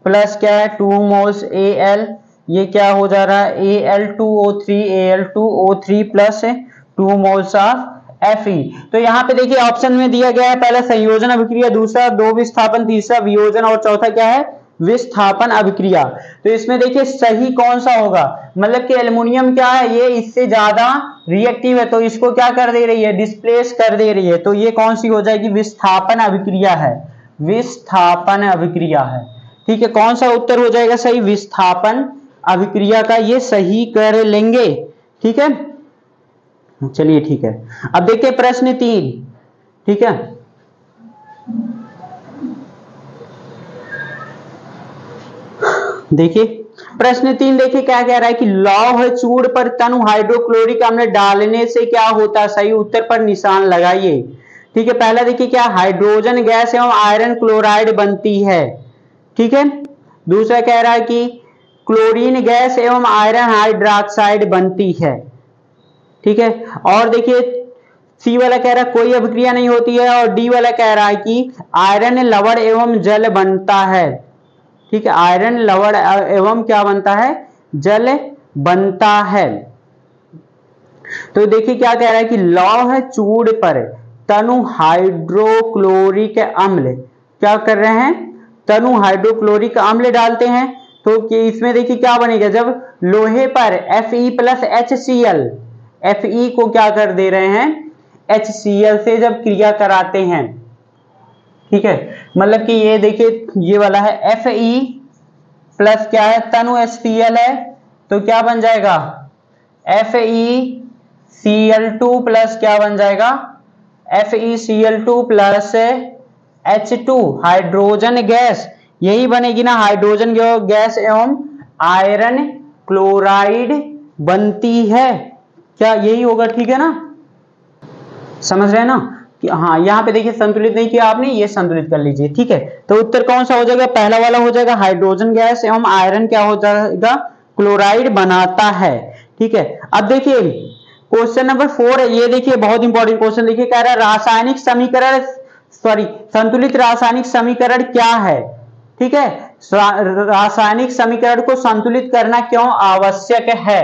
Speaker 1: plus क्या है? टू मोल्स ए एल ये क्या हो जा रहा है? A L two O three A L two O three plus two moles of F तो यहाँ पे देखिए ऑप्शन में दिया गया है, पहला संयोजन अभिक्रिया, दूसरा दो विस्थापन, तीसरा वियोजन और चौथा क्या है? विस्थापन अभिक्रिया। तो इसमें देखिए सही कौन सा होगा? मतलब कि एल्युमिनियम क्या है? ये इससे ज़्यादा रिएक्टिव है तो इसको क्या कर दे रही है? डिस्प्लेस कर दे रही है। तो ये कौन सी हो जाएगी? विस्थापन अभिक्रिया है। विस्थापन अभिक्रिया है। ठीक है, कौन सा उत्तर हो जाएगा सही? विस्थापन अभिक्रिया का ये सही कर लेंगे। ठीक है? चलिए ठीक है। अब देखिए प्रश्न तीन। ठीक है? देखिए, प्रश्न तीन देखिए क्या कह रहा है कि लौह चूड़ पर तनु हाइड्रोक्लोरिक अम्ल डालने से क्या होता है? सही उत्तर पर निशान लगाइए। ठीक है, पहला देखिए क्या हाइड्रोजन गैस एवं आयरन क्लोराइड बनती है। ठीक है? दूसरा कह रहा है कि क्लोरीन गैस एवं आयरन हाइड्रोक्साइड बनती है। ठीक है? और देखिए सी वाला कह रहा है, कोई अभिक्रिया नहीं होती है, और डी वाला कह रहा है कि आयरन, लवण एवं जल बनता है। ठीक है? आयरन, लवण एवं क्या बनता है? जल बनता है। तो देखिए क्या कह रहा है कि लौह चूड़ पर तनु हाइड्रोक्लोरिक अम्ल, क्या कर रहे हैं? तनु हाइड्रोक्लोरिक अम्ल डालते हैं। तो इसमें देखिए क्या बनेगा, जब लोहे पर F E plus H C L F E को क्या कर दे रहे हैं? एच सी एल से जब क्रिया कराते हैं, ठीक है? मतलब कि ये देखिए, ये वाला है एफ़ ई प्लस क्या है? तनु एच सी एल है तो क्या बन जाएगा? F E C L two plus क्या बन जाएगा? F E C L two plus H two hydrogen gas यही बनेगी ना हाइड्रोजन गैस एवं आयरन क्लोराइड बनती है। क्या यही होगा, ठीक है ना? समझ रहे हैं ना? कि हाँ यहाँ पे देखिए, संतुलित नहीं किया आपने, ये संतुलित कर लीजिए, ठीक है? तो उत्तर कौन सा हो जाएगा? पहला वाला हो जाएगा हाइड्रोजन गैस एवं आयरन, क्या हो जाएगा? क्लोराइड बनाता है, ठीक है? अब देखिए, क्वेश्चन नंबर फोर है, ये देखिए, बहुत इंपॉर्टेंट क्वेश्चन देखिए, कह रहा है रासायनिक समीकरण सॉरी संतुलित रासायनिक समीकरण क्या है? ठीक है? रासायनिक समीकरण को संतुलित करना क्यों आवश्यक है?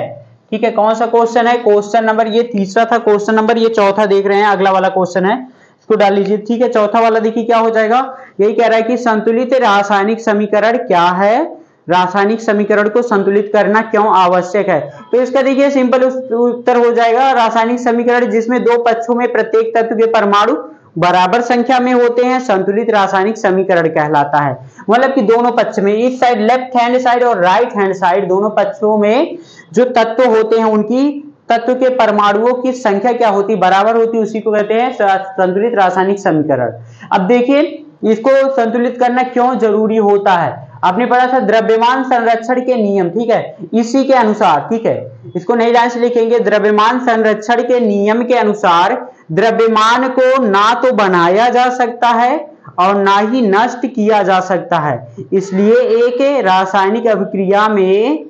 Speaker 1: ठीक है, कौन सा क्वेश्चन है? क्वेश्चन नंबर ये तीसरा था क्वेश्चन नंबर ये चौथा देख रहे हैं, अगला वाला क्वेश्चन है। इसको डाल लीजिए, ठीक है? चौथा वाला देखिए क्या हो जाएगा? यही कह रहा है कि संतुलित रासायनिक समीकरण क्या है? रासायनिक समीकरण को संतुलित करना क्यों आवश्यक है? तो इसका देखिए सिंपल उत्तर हो जाएगा। रासायनिक समीकरण जिसमें दो पक्षों में प्रत्येक तत्व के परमाणु बराबर संख्या में होते हैं, संतुलित रासायनिक समीकरण कहलाता है। मतलब कि दोनों पक्ष में इस साइड लेफ़्ट हैंड साइड और राइट हैंड साइड दोनों पक्षों में जो तत्व होते हैं, उनकी तत्व के परमाणुओं की संख्या क्या होती बराबर होती उसी को कहते हैं संतुलित रासायनिक समीकरण। अब देखिए, इसको संतुलित करना क्यों ज़रूरी होता है? आपने पढ़ा था द्रव्यमान संरक्षण के नियम, ठीक है? इसी के अनुसार, ठीक है? इसको नई लाइन से लिखेंगे, द्रव्यमान संरक्षण के नियम के अनुसार द्रव्यमान को ना तो बनाया जा सकता है और ना ही नष्ट किया जा सकता है। इसलिए एक रासायनिक अभिक्रिया में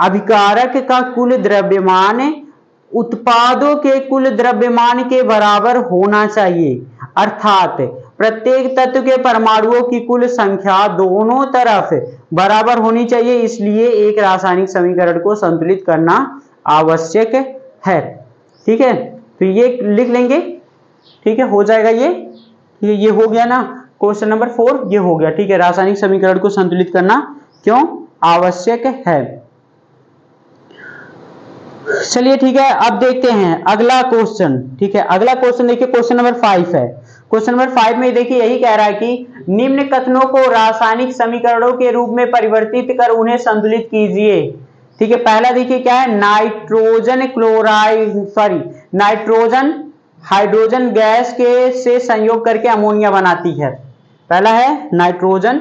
Speaker 1: अभिकारक का कुल द्रव्यमान उत्पादों के कुल द्रव्यमान के बराबर होना चाहिए। अर्थात प्रत्येक तत्व के परमाणुओं की कुल संख्या दोनों तरफ़ बराबर होनी चाहिए। इसलिए एक रासायनिक समीकरण को संतुलित करना आवश्यक है। ठीक है? तो ये लिख लेंगे ठीक है हो जाएगा ये ये, ये हो गया ना क्वेश्चन नंबर फोर ये हो गया ठीक है रासायनिक समीकरण को संतुलित करना क्यों आवश्यक है। चलिए ठीक है अब देखते हैं अगला क्वेश्चन ठीक है अगला क्वेश्चन देखिए क्वेश्चन नंबर फाइव है। क्वेश्चन नंबर फाइव में देखिए यही कह रहा है कि निम्न कथनों को रासायनिक समीकरणों के रूप में परिवर्तित कर उन्हें संतुलित कीजिए। ठीक है पहला देखिए क्या है nitrogen chloride sorry nitrogen, hydrogen gas के से संयोग करके अमोनिया बनाती है। पहला है नाइट्रोजन।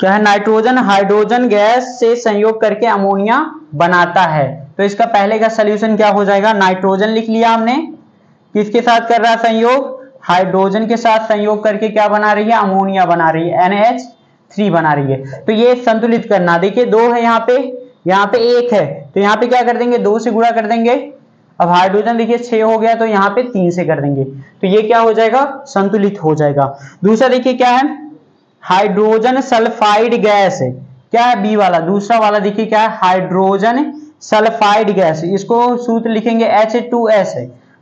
Speaker 1: क्या है? नाइट्रोजन हाइड्रोजन गैस से संयोग करके अमोनिया बनाता है। तो इसका पहले का सोल्यूशन क्या हो जाएगा? नाइट्रोजन लिख लिया हमने। किसके साथ कर रहा संयोग? हाइड्रोजन के साथ संयोग करके क्या बना रही है? अमोनिया बना रही है। एनएच थ्री बना रही है। तो ये संतुलित करना। देखिए, दो है यहाँ पे। यहाँ पे एक है तो यहाँ पे क्या कर देंगे? दो से गुणा कर देंगे। अब हाइड्रोजन देखिए, छह हो गया तो यहाँ पे तीन से कर देंगे। तो ये क्या हो जाएगा? संतुलित हो जाएगा। दूसरा देखिए क्या है? हाइड्रोजन सल्फाइड गैस क्या है? बी वाला। दूसरा वाला देखिए क्या है? हाइड्रोजन सल्फाइड गैस इसको सूत्र लिखेंगे एच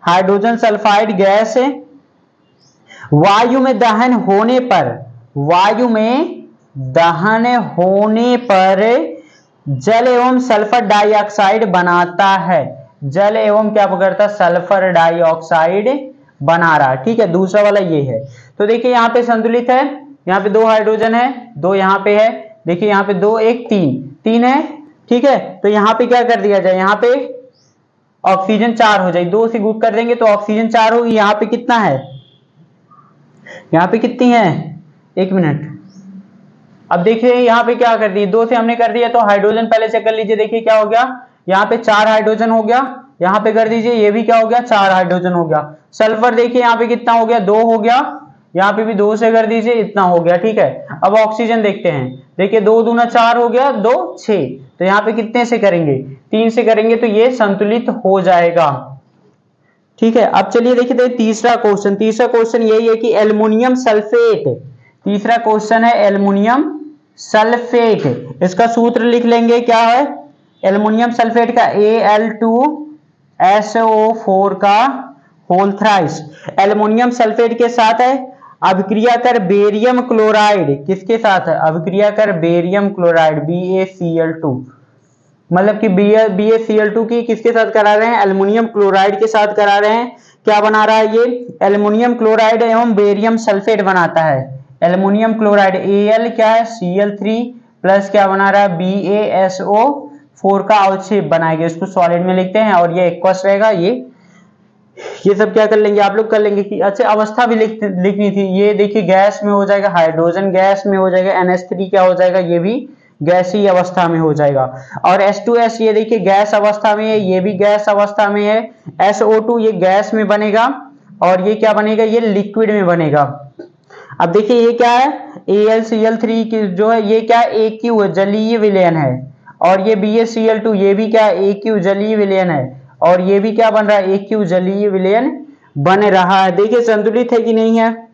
Speaker 1: हाइड्रोजन सल्फाइड गैस वायु में दहन होने पर, वायु में दहन होने पर जल एवं सल्फ़र डाइऑक्साइड बनाता है। जल एवं क्या पकड़ता सल्फ़र डाइऑक्साइड बना रहा ठीक है, दूसरा वाला ये है। तो देखिए, यहाँ पे संतुलित है। यहाँ पे दो हाइड्रोजन है, दो यहाँ पे है। देखिए, यहाँ पे दो, एक, तीन। तीन है, ठीक है? तो यहाँ पे क्या कर दिया जाए? यहाँ पे ऑक्सीजन चार हो जाए। दो से गुप कर देंगे तो ऑक्सीजन चार होगी। यहाँ पे कितना है? यहाँ पे कितनी है? एक मिनट। अब देखिए यहाँ पे क्या कर दिए? दो से हमने कर दिया तो हाइड्रोजन पहले चेक कर लीजिए, देखिए क्या हो गया? यहाँ पे चार हाइड्रोजन हो गया, यहाँ पे कर दीजिए, ये भी क्या हो गया? चार हाइड्रोजन हो गया। सल्फ़र देखिए यहाँ पे कितना हो गया? दो हो गया। यहाँ पे भी दो से कर दीजिए, इतना हो गया, ठीक है? अब ऑक्सीजन देखते हैं। देखिए, दो दूना चार हो गया, दो छ तो यहाँ पे कितने से करेंगे? तीन से करेंगे तो ये संतुलित हो जाएगा। ठीक है, अब चलिए देखिए तीसरा क्वेश्चन तीसरा क्वेश्चन यही है कि एल्युमिनियम सल्फेट तीसरा क्वेश्चन है एल्युमिनियम सल्फेट। इसका सूत्र लिख लेंगे, क्या है? एल्युमिनियम सल्फेट का A L two S O four का होल थ्राइस एल्युमिनियम सल्फेट के साथ है, अभिक्रिया कर बेरियम क्लोराइड। किसके साथ? है अभिक्रिया कर barium chloride B A C L two मतलब कि B A C L two की किसके साथ करा रहे हैं? एल्युमिनियम क्लोराइड के साथ करा रहे हैं। क्या बना रहा है ये? एल्युमिनियम क्लोराइड एवं बेरियम सल्फेट बनाता है। एल्युमिनियम क्लोराइड एल क्या है? सी एल थ्री प्लस क्या बना रहा है? B A S O four का अवक्षेप बनाएँगे इसको सॉलिड में लिखते हैं और ये एक्वस रहेगा। ये ये सब क्या कर लेंगे? आप लोग कर लेंगे कि अच्छा अवस्था भी लिख, लिखनी थी। ये देखिए, गैस में हो जाएगा हाइड्रोजन गैस में हो जाएगा एनएस3 क्या हो जाएगा? ये भी गैसी अवस्था में हो जाएगा। और S2S ये देखिए, गैस अवस्था में है, ये भी गैस अवस्था में है। SO2 ये गैस में बनेगा और ये क्या बनेगा? ये लिक्विड में बनेगा। अब देखिए ये क्या है? AlCl3 की जो है, ये क्या है AQ है? जलीय विलयन है। और ये BaCl2 ये भी क्या है AQ जलीय विलयन है। और ये भी क्या बन रहा है? AQ जलीय विलयन बन रहा है। देखिए संतुलित है कि नहीं है?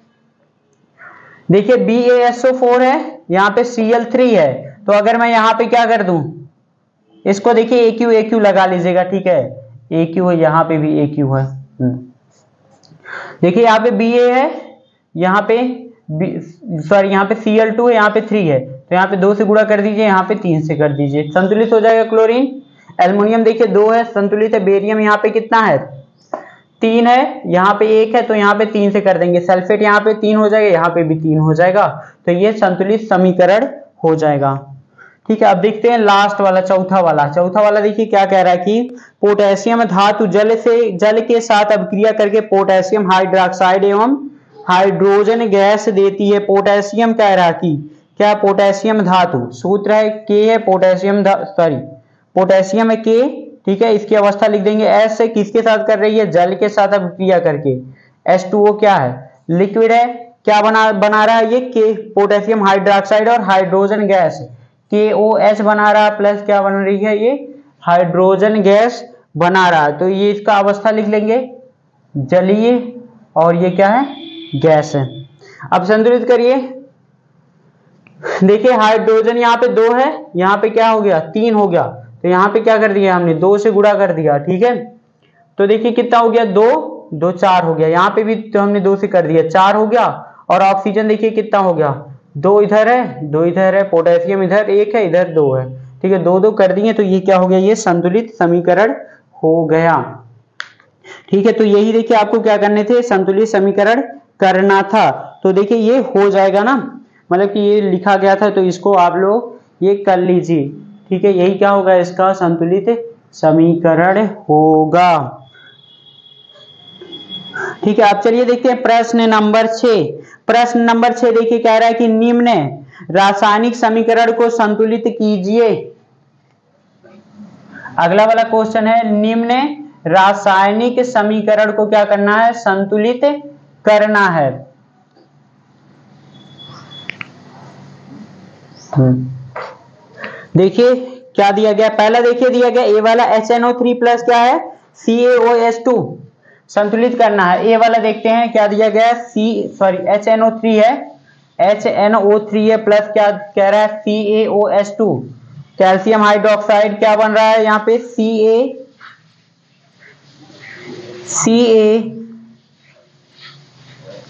Speaker 1: देखिए BaSO4 है, यहाँ पे Cl3 है। तो अगर मैं यहाँ पे क्या कर दू? इसको देखिए ए क्यू ए क्यू लगा लीजिएगा, ठीक है? ए क्यू है, यहाँ पे भी ए क्यू है। हम्म। देखिए यहाँ पे बी ए है, यहाँ पे सॉरी, यहाँ पे सी एल टू है, यहाँ पे थ्री है। तो यहाँ पे दो से गुणा कर दीजिए, यहाँ पे तीन से कर दीजिए। संतुलित हो जाएगा क्लोरीन एल्युमिनियम देखिए, दो है, संतुलित है। बेरियम यहाँ पे कितना है? तीन है, यहाँ पे एक है तो यहाँ पे तीन से कर देंगे। सल्फेट यहाँ पे तीन हो जाएगा, यहाँ पे भी तीन हो जाएगा। तो ये संतुलित समीकरण हो जाएगा। ठीक है, अब देखते हैं लास्ट वाला, चौथा वाला। चौथा वाला देखिए क्या कह रहा है कि पोटेशियम धातु जल से, जल के साथ अभिक्रिया करके पोटेशियम हाइड्रोक्साइड एवं हाइड्रोजन गैस देती है पोटेशियम कह रहा कि। क्या पोटेशियम धातु? सूत्र है के है, पोटेशियम सॉरी पोटेशियम है के ठीक है? इसकी अवस्था लिख देंगे। एस से किसके साथ कर रही है? जल के साथ अभिक्रिया करके। एस टू ओ क्या है? लिक्विड है। क्या बना बना रहा है ये? के पोटेशियम हाइड्रोक्साइड और hydrogen gas. K O S बना रहा प्लस क्या बन रही है ये? हाइड्रोजन गैस बना रहा है। तो ये इसका अवस्था लिख लेंगे। जलीय, और ये क्या है? गैस है। अब संतुलित करिए। देखिए हाइड्रोजन यहाँ पे दो है, यहाँ पे क्या हो गया? तीन हो गया। तो यहाँ पे क्या कर दिया हमने? दो से गुड़ा कर दिया, ठीक है? तो देखिए कितना हो गया? दो दो चार हो गया। यहाँ पे भी तो हमने दो से कर दिया। चार हो गया और ऑक्सीजन देखिए कितना हो गया? दो इधर है, दो इधर है पोटेशियम इधर एक है, इधर दो है, ठीक है? दो दो कर दिए तो ये क्या हो गया? ये संतुलित समीकरण हो गया, ठीक है? तो यही देखिए आपको क्या करने थे? संतुलित समीकरण करना था। तो देखिए, ये हो जाएगा ना। मतलब कि ये लिखा गया था तो इसको आप लोग ये कर लीजिए। ठीक है, यही क्या होगा इसका? संतुलित समीकरण होगा। ठीक है, आप चलिए देखते हैं प्रश्न नंबर छ प्रश्न नंबर छ देखिए, कह रहा है कि निम्न रासायनिक समीकरण को संतुलित कीजिए। अगला वाला क्वेश्चन है, निम्न रासायनिक समीकरण को क्या करना है? संतुलित करना है। हम्म। देखिए, क्या दिया गया? पहला देखिए दिया गया ए वाला H N O three plus क्या है? सी ओ एस टू संतुलित करना है। ए वाला देखते हैं, क्या दिया गया? C sorry H N O three है। एच एन ओ थ्री है प्लस क्या कह रहा है? C A O S two calcium hydroxide क्या बन रहा है यहाँ पे? सी A C A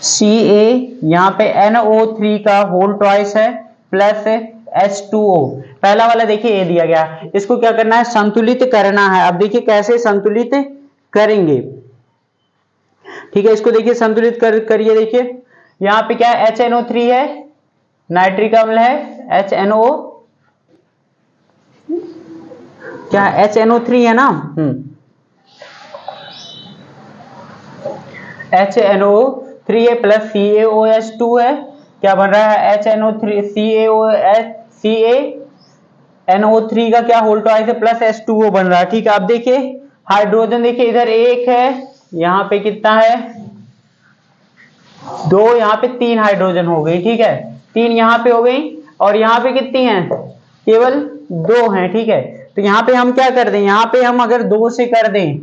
Speaker 1: C A यहाँ पे एन ओ थ्री का होल ट्वाइस है प्लस एच टू ओ पहला वाला देखिए ए दिया गया। इसको क्या करना है? संतुलित करना है। अब देखिए, कैसे संतुलित करेंगे? ठीक है, इसको देखिए, संतुलित कर, करिए देखिए। यहाँ पे क्या एच एन ओ थ्री है नाइट्रिक अम्ल है एच एन ओ क्या एच एन ओ थ्री है ना? एच एन ओ थ्री है plus C A O H two है। क्या बन रहा है? H N O three C A O H C A N O three का क्या होल्ट है प्लस एच टू ओ बन रहा है। ठीक है, आप देखिए। हाइड्रोजन देखिए, इधर एक है। यहाँ पे कितना है? दो, यहाँ पे तीन हाइड्रोजन हो गई, ठीक है। तीन यहाँ पे हो गई, और यहाँ पे कितनी है? केवल दो है, ठीक है। तो यहाँ पे हम क्या कर दें? यहाँ पे हम अगर दो से कर दें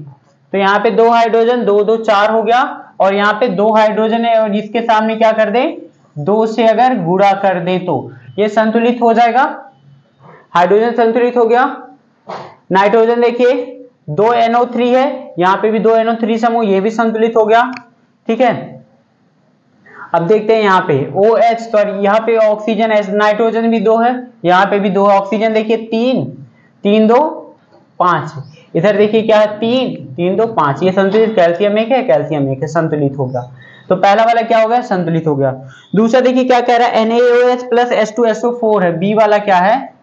Speaker 1: तो यहाँ पे दो हाइड्रोजन दो दो, चार हो गया। और यहाँ पे दो हाइड्रोजन है और इसके सामने क्या कर दें? दो से अगर गुड़ा कर दे तो। ये संतुलित हो जाएगा। हाइड्रोजन संतुलित हो गया। नाइट्रोजन देखिए, दो एनओ थ्री है। यहाँ पे भी दो एनओ थ्री समूह, ये भी संतुलित हो गया। ठीक है? अब देखते हैं यहाँ पे। OH सॉरी यहाँ पे ऑक्सीजन है नाइट्रोजन भी दो है। यहाँ पे भी दो ऑक्सीजन देखिए, तीन। तीन दो, पाँच। इधर देखिए क्या है? तीन। तीन दो पाँच। ये संतुलित कैल्शियम एक है, कैल्शियम एक है, संतुलित हो गया। तो पहला वाला क्या हो गया? संतुलित हो गया। दूसरा देखिए क्या कह रहा है? NaOH प्लस H2SO4 है। बी वाला क्या है?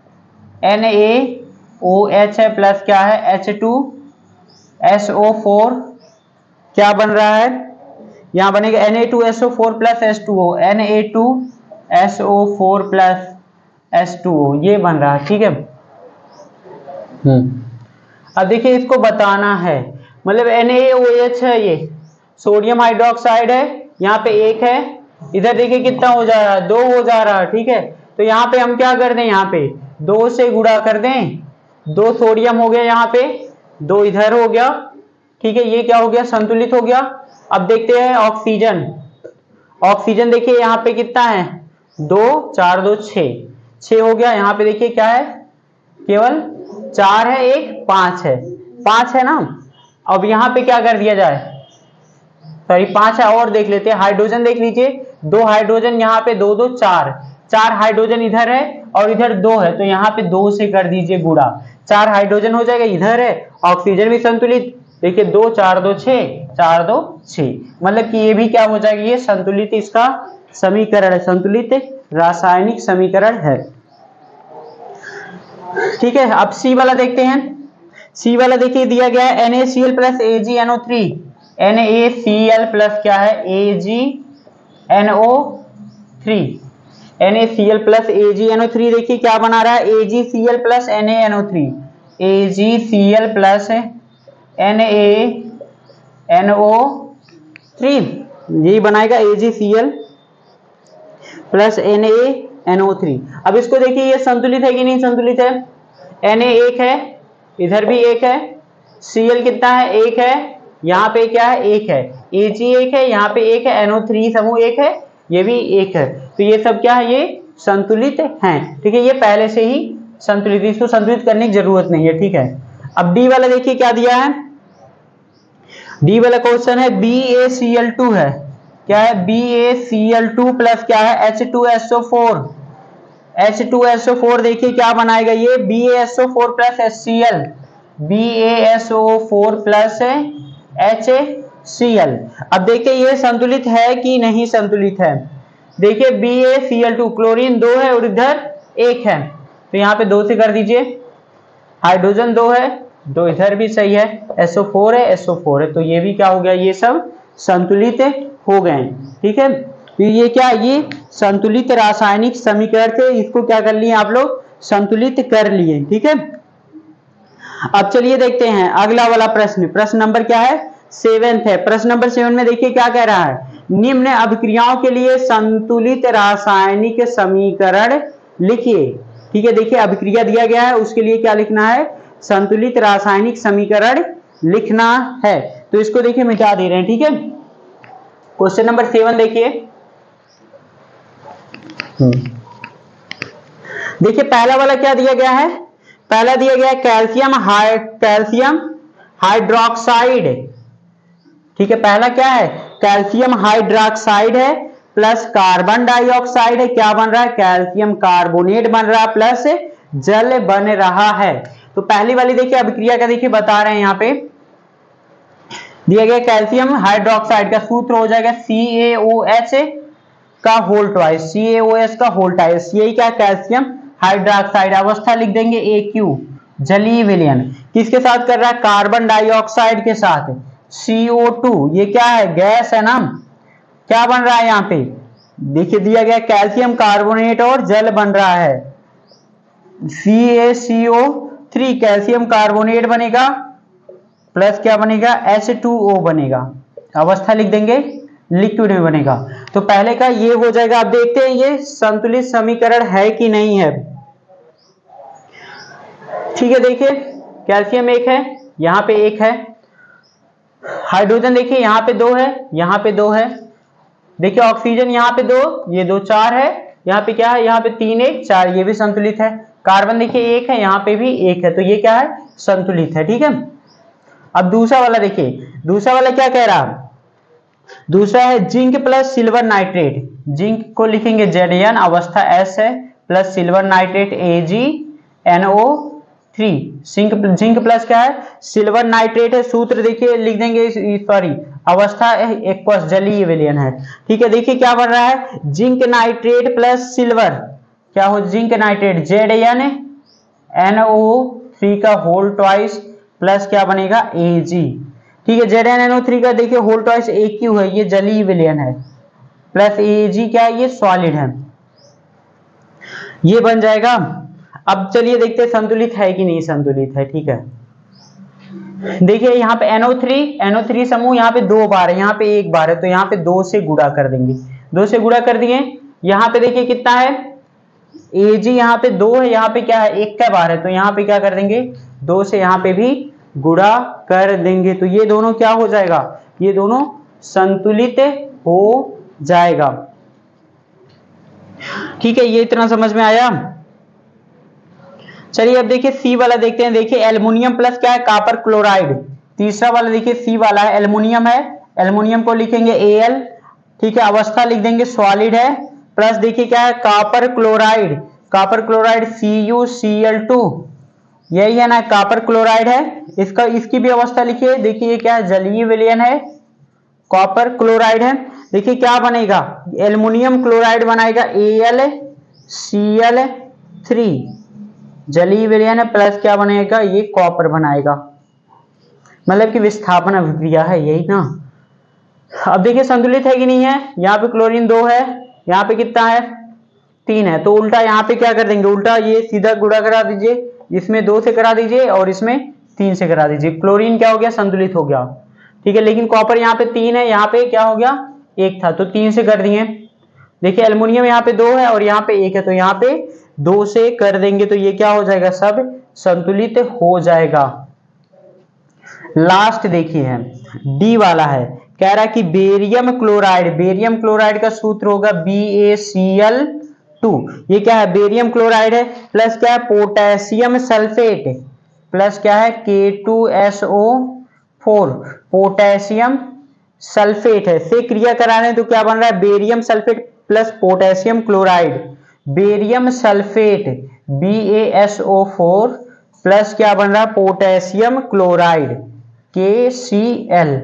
Speaker 1: NaOH है प्लस क्या है? H2SO4 क्या बन रहा है? यहाँ बनेगा Na2SO4 plus H2O Na2SO4 plus H2O ये बन रहा है, ठीक है? हम्म। अब देखिए इसको बताना है। मतलब NaOH है ये। सोडियम हाइड्रोक्साइड है, यहाँ पे एक है। इधर देखिए कितना हो जा रहा है, दो हो जा रहा है, ठीक है? तो यहाँ पे हम क्या कर दें, यहाँ पे दो से गुड़ा कर दें। दो सोडियम हो गया यहाँ पे, दो इधर हो गया, ठीक है? ये क्या हो गया? संतुलित हो गया। अब देखते हैं ऑक्सीजन। ऑक्सीजन देखिए यहाँ पे कितना है? दो, चार, दो छ हो गया, यहाँ पे देखिए क्या है? केवल चार है, एक, पाँच है। पाँच है ना? अब यहाँ पे क्या कर दिया जाए? सॉरी पाँच है, और देख लेते हैं। हाइड्रोजन देख लीजिए। दो हाइड्रोजन यहाँ पे, दो दो, चार। चार हाइड्रोजन इधर है और इधर दो है। तो यहाँ पे दो से कर दीजिए गुड़ा चार हाइड्रोजन हो जाएगा, इधर है। ऑक्सीजन भी संतुलित। देखिए, दो, चार, दो छ चार, दो छ मतलब कि ये भी क्या हो जाएगा? ये संतुलित इसका समीकरण है। संतुलित रासायनिक समीकरण है। ठीक है, अब सी वाला देखते हैं। सी वाला देखिए, दिया गया है N A C L plus A G NO three N A C L plus क्या है? A G NO three N A C L plus A G NO three देखिए क्या बना रहा है? AgCl plus NaNO3 AgCl plus NaNO3 यही बनाएगा A G C L plus NaNO3 अब इसको देखिए, ये संतुलित है कि नहीं संतुलित है? Na एक है, इधर भी एक है Cl कितना है? एक है, यहाँ पे क्या है? एक है। Ag एक है, यहाँ पे एक है NO3 समूह एक है, ये भी एक है। तो ये सब क्या है? ये संतुलित हैं। ठीक है, ये पहले से ही संतुलित इसको संतुलित करने की ज़रूरत नहीं है, ठीक है? अब डी वाला देखिए क्या दिया है? डी वाला क्वेश्चन है B A C L two है। क्या है? B A C L two plus क्या है? H two S O four H two S O four देखिए क्या बनाएगा ये? B S O four plus H C L B S O four plus H C L अब देखिए ये संतुलित है कि नहीं संतुलित है? देखिए B A C L two chlorine दो है और इधर एक है। तो यहाँ पे दो से कर दीजिए। हाइड्रोजन दो है दो इधर भी सही है। एसओ फोर है एसओ फोर है। तो ये भी क्या हो गया? ये सब संतुलित हो गए ठीक है? तो ये क्या ये संतुलित रासायनिक समीकरण थे। इसको क्या कर लिए आप लोग? संतुलित कर लिए। ठीक है? अब चलिए देखते हैं। अगला वाला प्रश्न। प्रश्न नंबर क्या है? सेवेंथ है। प्रश्न नंबर सेवन में देखिए क्या कह रहा है। निम्न अभिक्रियाओं के लिए संतुलित रासायनिक समीकरण लिखिए। ठीक है? देखिए, अभिक्रिया दिया गया है। उसके लिए क्या लिखना है? संतुलित रासायनिक समीकरण लिखना है। तो इसको देखिए, मिटा दे रहे हैं। ठीक है? क्वेश्चन नंबर सेवन देखिए। देखिए पहला वाला क्या दिया गया है? पहला दिया गया है कैल्शियम हाई कैल्शियम हाइड्रोक्साइड। ठीक है पहला क्या है? कैल्शियम हाइड्रोक्साइड है प्लस कार्बन डाइऑक्साइड है। क्या बन रहा है? कैल्शियम कार्बोनेट बन रहा है प्लस जल बन रहा है। तो पहली वाली देखिए अभिक्रिया का देखिए बता रहे हैं यहाँ पे। दिया गया कैल्शियम हाइड्रोक्साइड का सूत्र हो जाएगा सी ए एच का whole twice C A S का होल ट्वाइस यही क्या कैल्शियम हाइड्रोक्साइड। अवस्था लिख देंगे ए क्यू जलीय विलयन। किसके साथ कर रहा है? कार्बन डाइऑक्साइड के साथ। CO2 ये क्या है? गैस है ना? क्या बन रहा है यहाँ पे? देखिए, दिया गया कैल्शियम कार्बोनेट और जल बन रहा है। C A C O three calcium carbonate बनेगा। प्लस क्या बनेगा? एस टू ओ बनेगा। अवस्था लिख देंगे लिक्विड में बनेगा। तो पहले का ये हो जाएगा, आप देखते हैं ये संतुलित समीकरण है कि नहीं है। ठीक है, देखिए, कैल्शियम एक है, यहाँ पे एक है। हाइड्रोजन देखिए, यहाँ पे दो है, यहाँ पे दो है। देखिए, ऑक्सीजन यहाँ पे दो, ये दो चार है, यहाँ पे क्या है, यहाँ पे तीन एक चार, ये भी संतुलित है। कार्बन देखिए, एक है, यहाँ पे भी एक है तो ये क्या है, संतुलित है, ठीक है? अब दूसरा वाला देखिए, दूसरा वाला क्या कह रहा? है दूसरा है zinc plus silver nitrate. Zinc को लिखेंगे जेड एन अवस्था एस है, plus silver nitrate A G NO three. Zinc zinc plus क्या है? सिल्वर नाइट्रेट है, सूत्र देखिए, लिख देंगे सॉरी अवस्था एक जलीय विलयन है। ठीक है, देखिए क्या बन रहा है? Zinc nitrate plus silver. क्या हो, zinc nitrate? Z N N O three का होल ट्वाइस प्लस क्या बनेगा? ए जी ठीक है, Z N N O three का देखिए, होल ट्वाइस ए क्यू है, ये जलीय विलयन है। प्लस ए जी क्या है? ये सॉलिड है। ये बन जाएगा। अब चलिए देखते हैं, संतुलित है कि नहीं संतुलित है, ठीक है। देखिए, यहाँ पे NO3 NO3 समूह यहाँ पे दो बार है, यहाँ पे एक बार है तो यहाँ पे दो से गुड़ा कर देंगे। दो से गुड़ा कर दिए, यहाँ पे देखिए कितना है? ए जी यहाँ पे दो है, यहाँ पे क्या है? एक का बार है तो यहाँ पे क्या कर देंगे? दो से यहाँ पे भी गुड़ा कर देंगे। तो ये दोनों क्या हो जाएगा? ये दोनों संतुलित हो जाएगा। ठीक है, ये इतना समझ में आया? चलिए, अब देखिए सी वाला देखते हैं। देखिए, एल्युमिनियम प्लस क्या है? Copper chloride. तीसरा वाला देखिए सी वाला है। एल्युमिनियम है। एल्युमिनियम को लिखेंगे ए एल ठीक है, अवस्था लिख देंगे, सॉलिड है। प्लस देखिए क्या है? Copper chloride. Copper chloride C U C L two. यही है ना कॉपर क्लोराइड है। इसका, इसकी भी अवस्था लिखिए। देखिए ये क्या है जलीय विलयन है। कॉपर क्लोराइड है। देखिए क्या बनेगा? एल्युमिनियम क्लोराइड बनाएगा। A L C L three जलीय विलयन है प्लस क्या बनेगा? ये कॉपर बनाएगा। मतलब कि विस्थापन अभिक्रिया है, यही ना। अब देखिए, संतुलित है कि नहीं है? यहाँ पे क्लोरीन दो है। यहाँ पे कितना है? तीन है। तो उल्टा यहाँ पे क्या कर देंगे? उल्टा ये सीधा गुड़ा करा दीजिए। इसमें दो से करा दीजिए और इसमें तीन से करा दीजिए। क्लोरीन क्या हो गया? संतुलित हो गया। ठीक है, लेकिन कॉपर यहाँ पे तीन है, यहाँ पे क्या हो गया? एक था तो तीन से कर दिए। देखिए एल्युमिनियम यहाँ पे दो है और यहाँ पे एक है तो यहाँ पे दो से कर देंगे तो ये क्या हो जाएगा सब? संतुलित हो जाएगा। लास्ट देखिए है डी वाला है। कह रहा है कि बेरियम क्लोराइड बेरियम क्लोराइड का सूत्र होगा B A C L two ये क्या है? बेरियम क्लोराइड है प्लस क्या है? पोटेशियम सल्फेट प्लस क्या है? K two S O four potassium sulphate है. से क्रिया करा रहे हैं तो क्या बन रहा है? Barium sulphate plus potassium chloride barium sulphate B A S O four plus क्या बन रहा है? पोटेशियम क्लोराइड के सी एल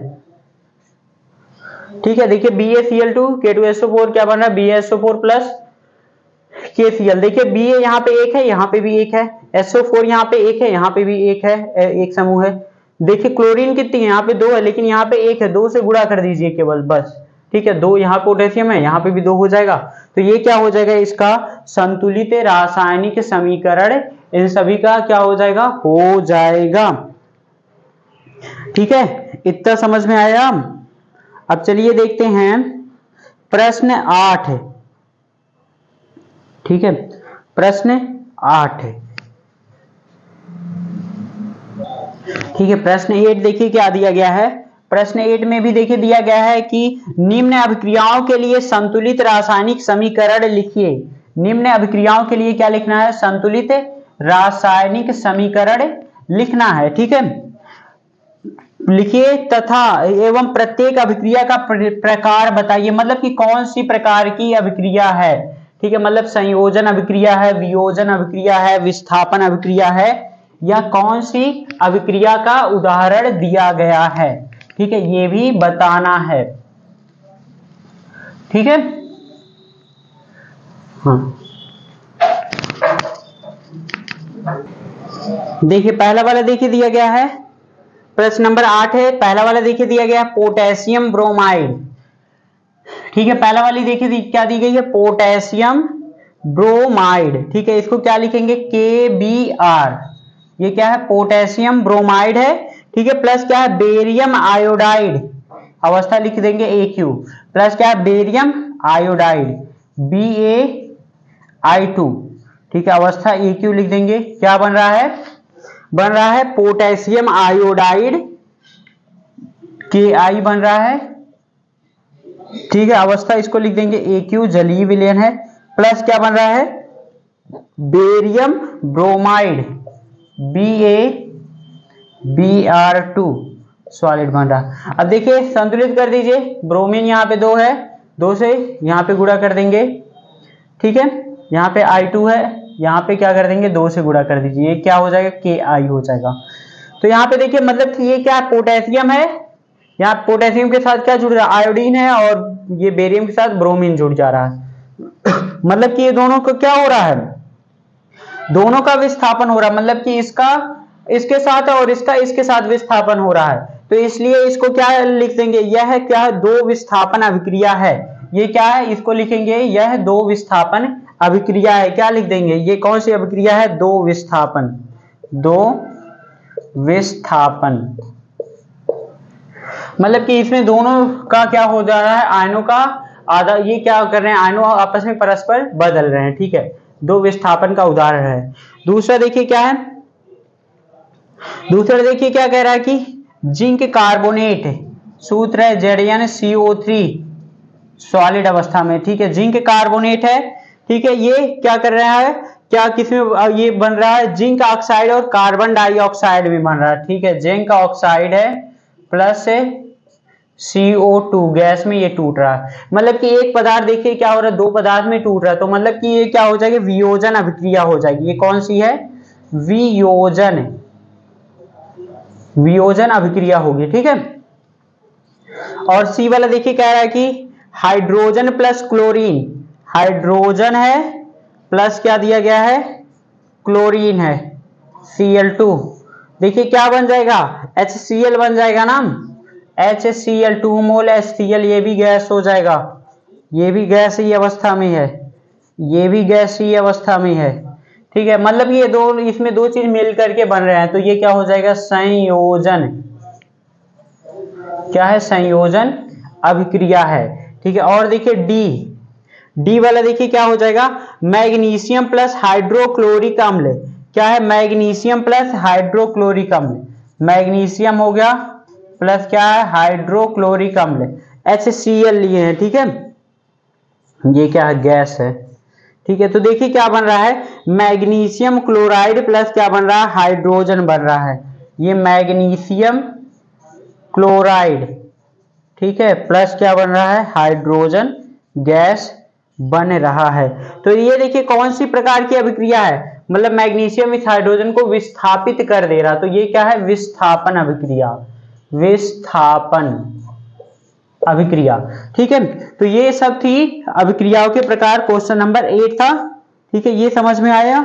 Speaker 1: ठीक है, देखिए B A C L two K two S O four क्या बन रहा है? B S O four plus K C L देखिए बी ए यहाँ पे एक है, यहाँ पे भी एक है। एसओ फोर यहाँ पे एक है, यहाँ पे भी एक है एक समूह है। देखिए क्लोरीन कितनी यहाँ पे दो है, लेकिन यहाँ पे एक है, दो से गुणा कर दीजिए केवल, बस। ठीक है, दो यहाँ पोटेशियम है, यहाँ पे भी दो हो जाएगा। तो ये क्या हो जाएगा, इसका संतुलित रासायनिक समीकरण, इन सभी का क्या हो जाएगा हो जाएगा। ठीक है, इतना समझ में आया? अब चलिए देखते हैं। प्रश्न आठ ठीक है? प्रश्न आठ ठीक है, प्रश्न एट देखिए क्या दिया गया है। प्रश्न एट में भी देखिए दिया गया है कि निम्न अभिक्रियाओं के लिए संतुलित रासायनिक समीकरण लिखिए। निम्न अभिक्रियाओं के लिए क्या लिखना है? संतुलित रासायनिक समीकरण लिखना है, ठीक है? लिखिए तथा एवं प्रत्येक अभिक्रिया का प्रकार बताइए। मतलब कि कौन सी प्रकार की अभिक्रिया है? ठीक है मतलब संयोजन अभिक्रिया है, वियोजन अभिक्रिया है, विस्थापन अभिक्रिया है, या कौन सी अभिक्रिया का उदाहरण दिया गया है? ठीक है, ये भी बताना है। ठीक है? हाँ। देखिए, पहला वाला देखिए दिया गया है। प्रश्न नंबर आठ है, पहला वाला देखिए दिया गया है पोटेशियम ब्रोमाइड। ठीक है, पहला वाली देखिए क्या दी गई है? Potassium bromide. ठीक है, इसको क्या लिखेंगे? के बी आर ये क्या है? पोटेशियम ब्रोमाइड है। ठीक है, प्लस क्या है? Barium iodide. अवस्था लिख देंगे ए क्यू प्लस क्या है? Barium iodide. B A I two ठीक है, अवस्था ए क्यू लिख देंगे। क्या बन रहा है? बन रहा है पोटेशियम आयोडाइड। के आई बन रहा है। ठीक है, अवस्था इसको लिख देंगे ए क्यू जलीय विलयन है। प्लस क्या बन रहा है? Barium bromide B A B R two solid बन रहा। अब देखिए, संतुलित कर दीजिए। ब्रोमीन यहाँ पे दो है, दो से यहाँ पे गुड़ा कर देंगे। ठीक है, यहाँ पे आई टू है, यहाँ पे क्या कर देंगे? दो से गुड़ा कर दीजिए। क्या हो जाएगा? के आई हो जाएगा। तो यहाँ पे देखिए मतलब ये क्या पोटेशियम है यहाँ पोटेशियम के साथ क्या जुड़ रहा है? आयोडीन है और ये बेरियम के साथ ब्रोमीन जुड़ जा रहा है। *coughs* मतलब कि ये दोनों को क्या हो रहा है? दोनों का विस्थापन हो रहा है। मतलब कि इसका, इसके साथ और इसका, इसके साथ विस्थापन हो रहा है। तो इसलिए इसको क्या लिख देंगे? यह क्या है दो विस्थापन अभिक्रिया है। ये क्या है? इसको लिखेंगे, यह दो विस्थापन अभिक्रिया है। क्या लिख देंगे? ये कौन सी अभिक्रिया है? दो विस्थापन। दो विस्थापन। मतलब कि इसमें दोनों का क्या हो जा रहा है? आयनों का आधा, ये क्या कर रहे हैं? आयनों आपस में परस्पर बदल रहे हैं, ठीक है? दो विस्थापन का उदाहरण है। दूसरा देखिए क्या है? दूसरा देखिए क्या कह रहा है कि जिंक कार्बोनेट, सूत्र है Z N CO three solid अवस्था में, ठीक है? जिंक कार्बोनेट है, ठीक है? ये क्या कर रहा है? क्या किसमें ये बन रहा है? जिंक ऑक्साइड और कार्बन डाइऑक्साइड भी बन रहा है, ठीक है? जिंक ऑक्साइड है, प्लस CO2 गैस में ये टूट रहा है। मतलब कि एक पदार्थ देखिए क्या हो रहा है, दो पदार्थ में टूट रहा है। तो मतलब कि ये क्या हो जाएगी? वियोजन अभिक्रिया हो जाएगी। ये कौन सी है? वियोजन। वियोजन अभिक्रिया होगी, ठीक है? और सी वाला देखिए कह रहा है कि हाइड्रोजन प्लस क्लोरीन। हाइड्रोजन है, प्लस क्या दिया गया है? क्लोरीन है। Cl2 देखिए क्या बन जाएगा? HCl बन जाएगा ना H S C L two mole H C L ये भी गैस हो जाएगा। ये भी गैस ही अवस्था में है। ये भी गैस ही अवस्था में है। ठीक है मतलब ये दो, इसमें दो चीज़ मिल करके बन रहे हैं तो ये क्या हो जाएगा? संयोजन। क्या है? संयोजन अभिक्रिया है। ठीक है, और देखिए डी डी वाला देखिए क्या हो जाएगा? मैग्नीशियम प्लस हाइड्रोक्लोरिक अम्ल। क्या है? मैग्नीशियम प्लस हाइड्रोक्लोरिक अम्ल। मैग्नीशियम हो गया प्लस क्या है? हाइड्रोक्लोरिक अम्ल। एच सी एल लिए हैं, ठीक है? ये क्या है? गैस है। ठीक है तो देखिए क्या बन रहा है? मैग्नीशियम क्लोराइड प्लस क्या बन रहा है? हाइड्रोजन बन रहा है। ये मैग्नीशियम क्लोराइड, ठीक है? प्लस क्या बन रहा है? हाइड्रोजन गैस बन रहा है। तो ये देखिए कौन सी प्रकार की अभिक्रिया है? मतलब मैग्नीशियम इस हाइड्रोजन को विस्थापित कर दे रहा तो ये क्या है? विस्थापन अभिक्रिया। विस्थापन, अभिक्रिया। ठीक है? तो ये सब थी अभिक्रियाओं के प्रकार। क्वेश्चन नंबर एट था। ठीक है? ये समझ में आया?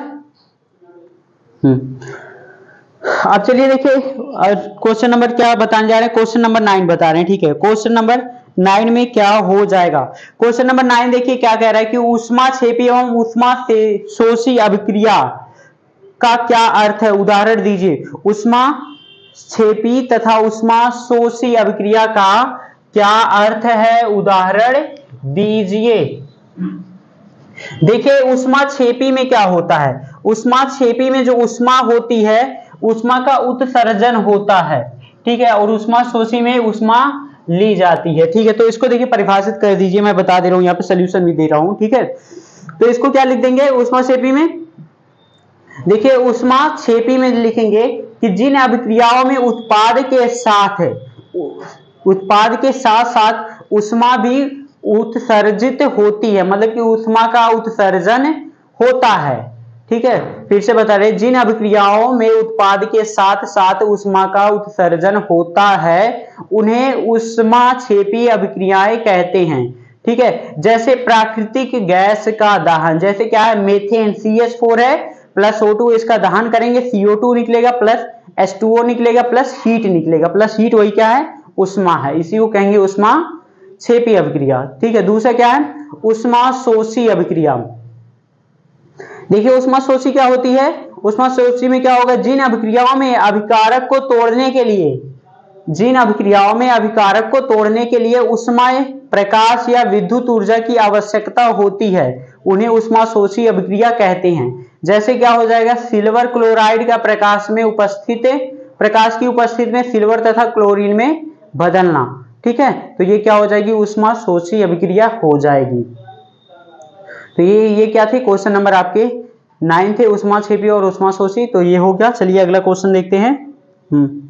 Speaker 1: हम्म। अब चलिए देखिए क्वेश्चन नंबर क्या बताने जा रहे हैं? क्वेश्चन नंबर नाइन बता रहे हैं। ठीक है? क्वेश्चन नंबर नाइन में क्या हो जाएगा? क्वेश्चन नंबर नाइन देखिए क्या कह रहा है कि उष्मा छेपी एवं उष्मा से शोषी अभिक्रिया का क्या अर्थ है? उदाहरण दीजिए। उष्मा छेपी तथा उष्मा शोषी अभिक्रिया का क्या अर्थ है? उदाहरण दीजिए। देखिए, उष्मा छेपी में क्या होता है? उष्मा छेपी में जो उष्मा होती है, उष्मा का उत्सर्जन होता है। ठीक है, और उष्मा शोषी में उष्मा ली जाती है। ठीक है तो इसको देखिए परिभाषित कर दीजिए, मैं बता दे रहा हूँ, यहाँ पे सोल्यूशन भी दे रहा हूँ, ठीक है? तो इसको क्या लिख देंगे? उष्मा छेपी में? देखिए, उष्मा छेपी में लिखेंगे कि जिन अभिक्रियाओं में उत्पाद के साथ उत्पाद के साथ साथ उष्मा भी उत्सर्जित होती है मतलब कि उष्मा का उत्सर्जन होता है, ठीक है? फिर से बता रहे जिन अभिक्रियाओं में उत्पाद के साथ साथ उष्मा का उत्सर्जन होता है, उन्हें उष्मा छेपी अभिक्रियाएँ कहते हैं, ठीक है? जैसे प्राकृतिक गैस का दहन, जैसे क्या है? मेथेन सी एच फोर है प्लस ओ टू इसका दहन करेंगे सीओ टू निकलेगा प्लस एस टू ओ निकलेगा प्लस हीट निकलेगा। प्लस हीट वही क्या है? उष्मा है। इसी को कहेंगे उष्मा छेपी अभिक्रिया। ठीक है, दूसरा क्या है? उष्मा शोषी अभिक्रिया। देखिए, उष्मा शोषी क्या होती है? उष्मा शोषी में क्या होगा? जिन अभिक्रियाओं में अभिकारक को तोड़ने के लिए, जिन अभिक्रियाओं में अभिकारक को तोड़ने के लिए उष्मा प्रकाश या विद्युत ऊर्जा की आवश्यकता होती है, उन्हें उष्मा शोषी अभिक्रिया कहते हैं। जैसे क्या हो जाएगा? सिल्वर क्लोराइड का प्रकाश में उपस्थित, प्रकाश की उपस्थिति में सिल्वर तथा क्लोरीन में बदलना। ठीक है? तो ये क्या हो जाएगी? उष्मा शोषी अभिक्रिया हो जाएगी। तो ये ये क्या थे? क्वेश्चन नंबर आपके नाइन थे, उष्मा छेपी और उष्मा शोषी। तो ये हो गया। चलिए अगला क्वेश्चन देखते हैं। हम्म।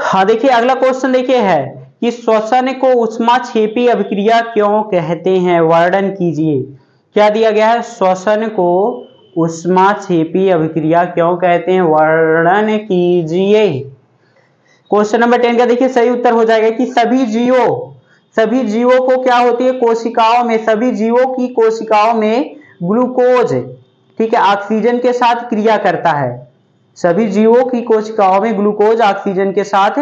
Speaker 1: हाँ देखिए, अगला क्वेश्चन देखिए है कि श्वसन को उष्मा छेपी अभिक्रिया क्यों कहते हैं? वर्णन कीजिए। क्या दिया गया है? श्वसन को छेपी अभिक्रिया क्यों कहते हैं? वर्णन कीजिए। क्वेश्चन नंबर टेन का देखिए, सही उत्तर हो जाएगा कि सभी जीवो, सभी जीवों को क्या होती है? कोशिकाओं में, सभी जीवों की कोशिकाओं में ग्लूकोज, ठीक है, ऑक्सीजन के साथ क्रिया करता है। सभी जीवों की कोशिकाओं में ग्लूकोज, ऑक्सीजन के साथ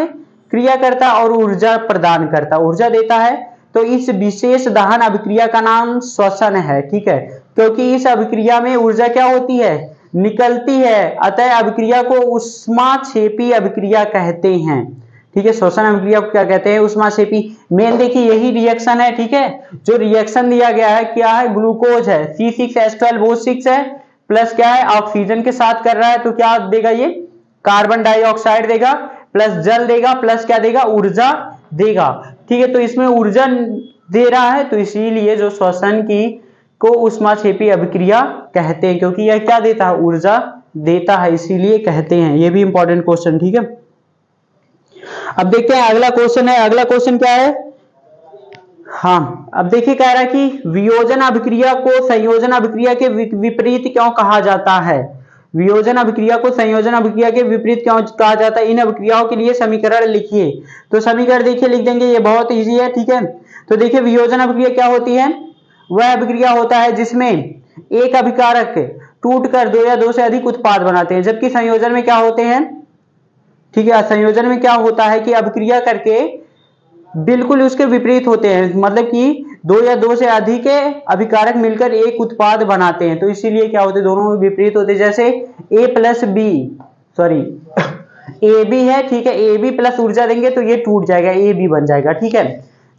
Speaker 1: क्रिया करता और ऊर्जा प्रदान करता। ऊर्जा देता है तो इस विशेष दहन अभिक्रिया का नाम श्वसन है, ठीक है। क्योंकि इस अभिक्रिया में ऊर्जा क्या होती है? निकलती है। अतः अभिक्रिया को उष्मा छेपी अभिक्रिया कहते हैं। ठीक है, श्वसन अभिक्रिया को क्या कहते हैं? उष्मा छेपी मेन देखिए, यही रिएक्शन है, ठीक है? जो रिएक्शन दिया गया है, क्या है? ग्लूकोज है। C six S twelve O six है। प्लस क्या है? ऑक्सीजन के साथ कर रहा है तो क्या देगा ये? कार्बन डाइऑक्साइड देगा प्लस जल देगा प्लस क्या देगा? ऊर्जा देगा। ठीक है तो इसमें ऊर्जा दे रहा है तो इसीलिए जो श्वसन की को उष्मा छेपी अभिक्रिया कहते हैं, क्योंकि यह क्या देता है? ऊर्जा देता है, इसीलिए कहते हैं। ये भी इंपॉर्टेंट क्वेश्चन ठीक है? अब देखते हैं, अगला क्वेश्चन है। अगला क्वेश्चन क्या है? हाँ अब देखिए कह रहा है कि वियोजन अभिक्रिया को संयोजन अभिक्रिया के विपरीत क्यों कहा जाता है? वियोजन अभिक्रिया को संयोजन अभिक्रिया के विपरीत क्यों कहा जाता है? इन अभिक्रियाओं के लिए समीकरण लिखिए। तो समीकरण देखिए, लिख देंगे, ये बहुत इजी है, ठीक है? तो देखिए, वियोजन अभिक्रिया क्या होती है? वह अभिक्रिया होता है जिसमें एक अभिकारक टूट कर दो या दो से अधिक उत्पाद बनाते हैं। जबकि संयोजन में क्या होते हैं? ठीक है, संयोजन में क्या होता है कि अभिक्रिया करके बिल्कुल उसके विपरीत होते हैं। मतलब कि दो या दो से अधिक अभिकारक मिलकर एक उत्पाद बनाते हैं। तो इसीलिए क्या होते दोनों में विपरीत होते जैसे A plus B sorry A B है, ठीक है ए बी प्लस ऊर्जा देंगे तो ये टूट जाएगा ए बी बन जाएगा, ठीक है।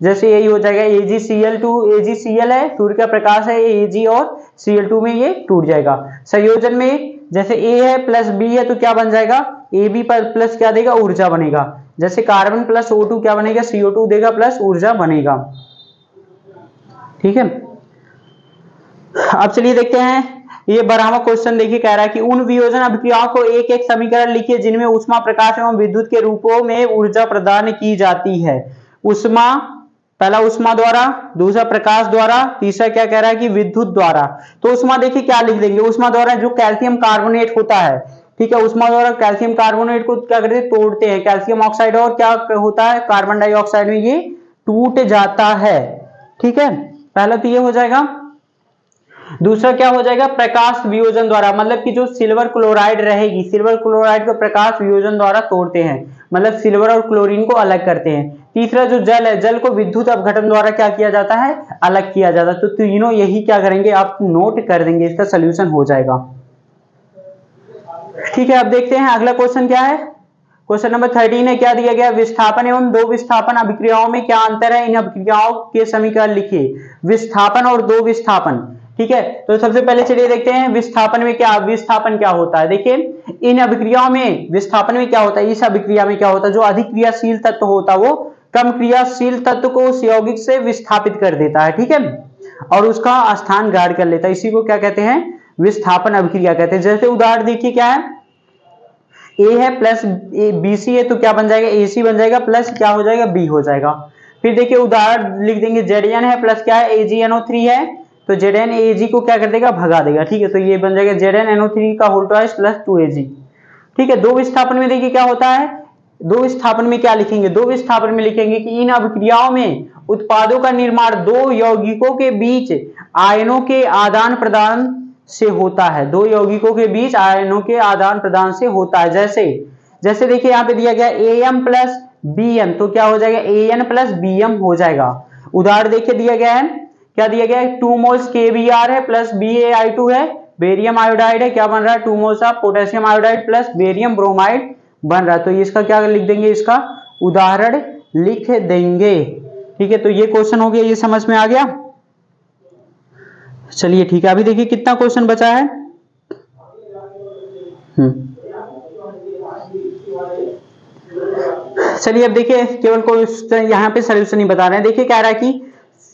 Speaker 1: जैसे यही हो जाएगा A G C L two A G C L है, सूर्य का प्रकाश है ए जी और सी एल टू में ये टूट जाएगा। संयोजन में जैसे ए है प्लस बी है तो क्या बन जाएगा? ए बी पर प्लस क्या देगा? ऊर्जा बनेगा। जैसे कार्बन प्लस ओ टू क्या बनेगा? सीओ टू देगा प्लस ऊर्जा बनेगा। ठीक है? अब चलिए देखते हैं। ये बराबर क्वेश्चन देखिए, कह रहा है कि उन वियोजन अभिक्रियाओं को एक एक समीकरण लिखिए जिनमें उष्मा प्रकाश एवं विद्युत के रूपों में ऊर्जा प्रदान की जाती है। उष्मा पहला उष्मा द्वारा, दूसरा प्रकाश द्वारा, तीसरा क्या कह रहा है कि विद्युत द्वारा। तो उष्मा देखिए क्या लिख देंगे। उष्मा द्वारा जो कैल्शियम कार्बोनेट होता है, ठीक है, उष्मा द्वारा कैल्शियम कार्बोनेट को क्या करते हैं? तोड़ते हैं। कैल्शियम ऑक्साइड और क्या होता है? कार्बन डाइऑक्साइड में ये टूट जाता है, ठीक है? पहला तो ये हो जाएगा दूसरा क्या हो जाएगा? प्रकाश वियोजन द्वारा मतलब कि जो सिल्वर क्लोराइड रहेगी, सिल्वर क्लोराइड को प्रकाश वियोजन द्वारा तोड़ते हैं मतलब सिल्वर और क्लोरीन को अलग करते हैं। तीसरा जो जल है, जल को विद्युत अपघटन द्वारा क्या किया जाता है? अलग किया जाता है। तो तीनों यही क्या करेंगे? आप नोट कर देंगे, इसका सोल्यूशन हो जाएगा। ठीक है, अब देखते हैं अगला क्वेश्चन क्या है? क्वेश्चन नंबर थर्टीन है, क्या दिया गया? विस्थापन एवं दो विस्थापन अभिक्रियाओं में क्या अंतर है? इन अभिक्रियाओं के समीकरण लिखिए। विस्थापन और दो विस्थापन। ठीक है? तो सबसे पहले चलिए देखते हैं विस्थापन में क्या, विस्थापन क्या होता है? देखिए, इन अभिक्रियाओं में विस्थापन में क्या होता है? इस अभिक्रिया में क्या होता है? जो अधिक क्रियाशील तत्व होता है, वो कम क्रियाशील तत्व को उस यौगिक से विस्थापित कर देता है, ठीक है? और उसका स्थान गार्ड कर लेता है। इसी को क्या कहते हैं? विस्थापन अभिक्रिया कहते हैं। जैसे उदाहरण देखिए क्या है? ए है प्लस बी सी है तो क्या बन जाएगा? ए सी बन जाएगा प्लस क्या हो जाएगा? बी हो जाएगा। फिर देखिए उदाहरण लिख देंगे। जेड है प्लस क्या है? A G N O three है। तो जेड एन ए जी को क्या कर देगा? भगा देगा, ठीक है? तो ये बन जाएगा जेड एन एनओ थ्री का whole twice plus two A G ठीक है? दो विस्थापन में देखिए क्या होता है? दो विस्थापन में क्या लिखेंगे? दो विस्थापन में लिखेंगे कि इन अभिक्रियाओं में उत्पादों का निर्माण दो यौगिकों के बीच आयनों के आदान प्रदान से होता है। दो यौगिकों के बीच आयनों के आदान प्रदान से होता है। जैसे जैसे देखिए यहाँ पे दिया गया A M plus B M तो क्या हो जाएगा? A N plus B M हो जाएगा। उदाहरण देखिए दिया गया है। क्या दिया गया है? Two moles K B R है plus B A I two है। बेरियम आयोडाइड है, क्या बन रहा है? Two moles of potassium iodide plus barium bromide बन रहा है। तो इसका क्या लिख देंगे? इसका उदाहरण लिख देंगे। ठीक है तो ये क्वेश्चन हो गया, ये समझ में आ गया? चलिए, ठीक है, अभी देखिए कितना क्वेश्चन बचा है। हम्म। चलिए, अब देखिए, केवल कोई यहाँ पे सोल्यूशन ही बता रहे हैं। देखिए, कह रहा है कि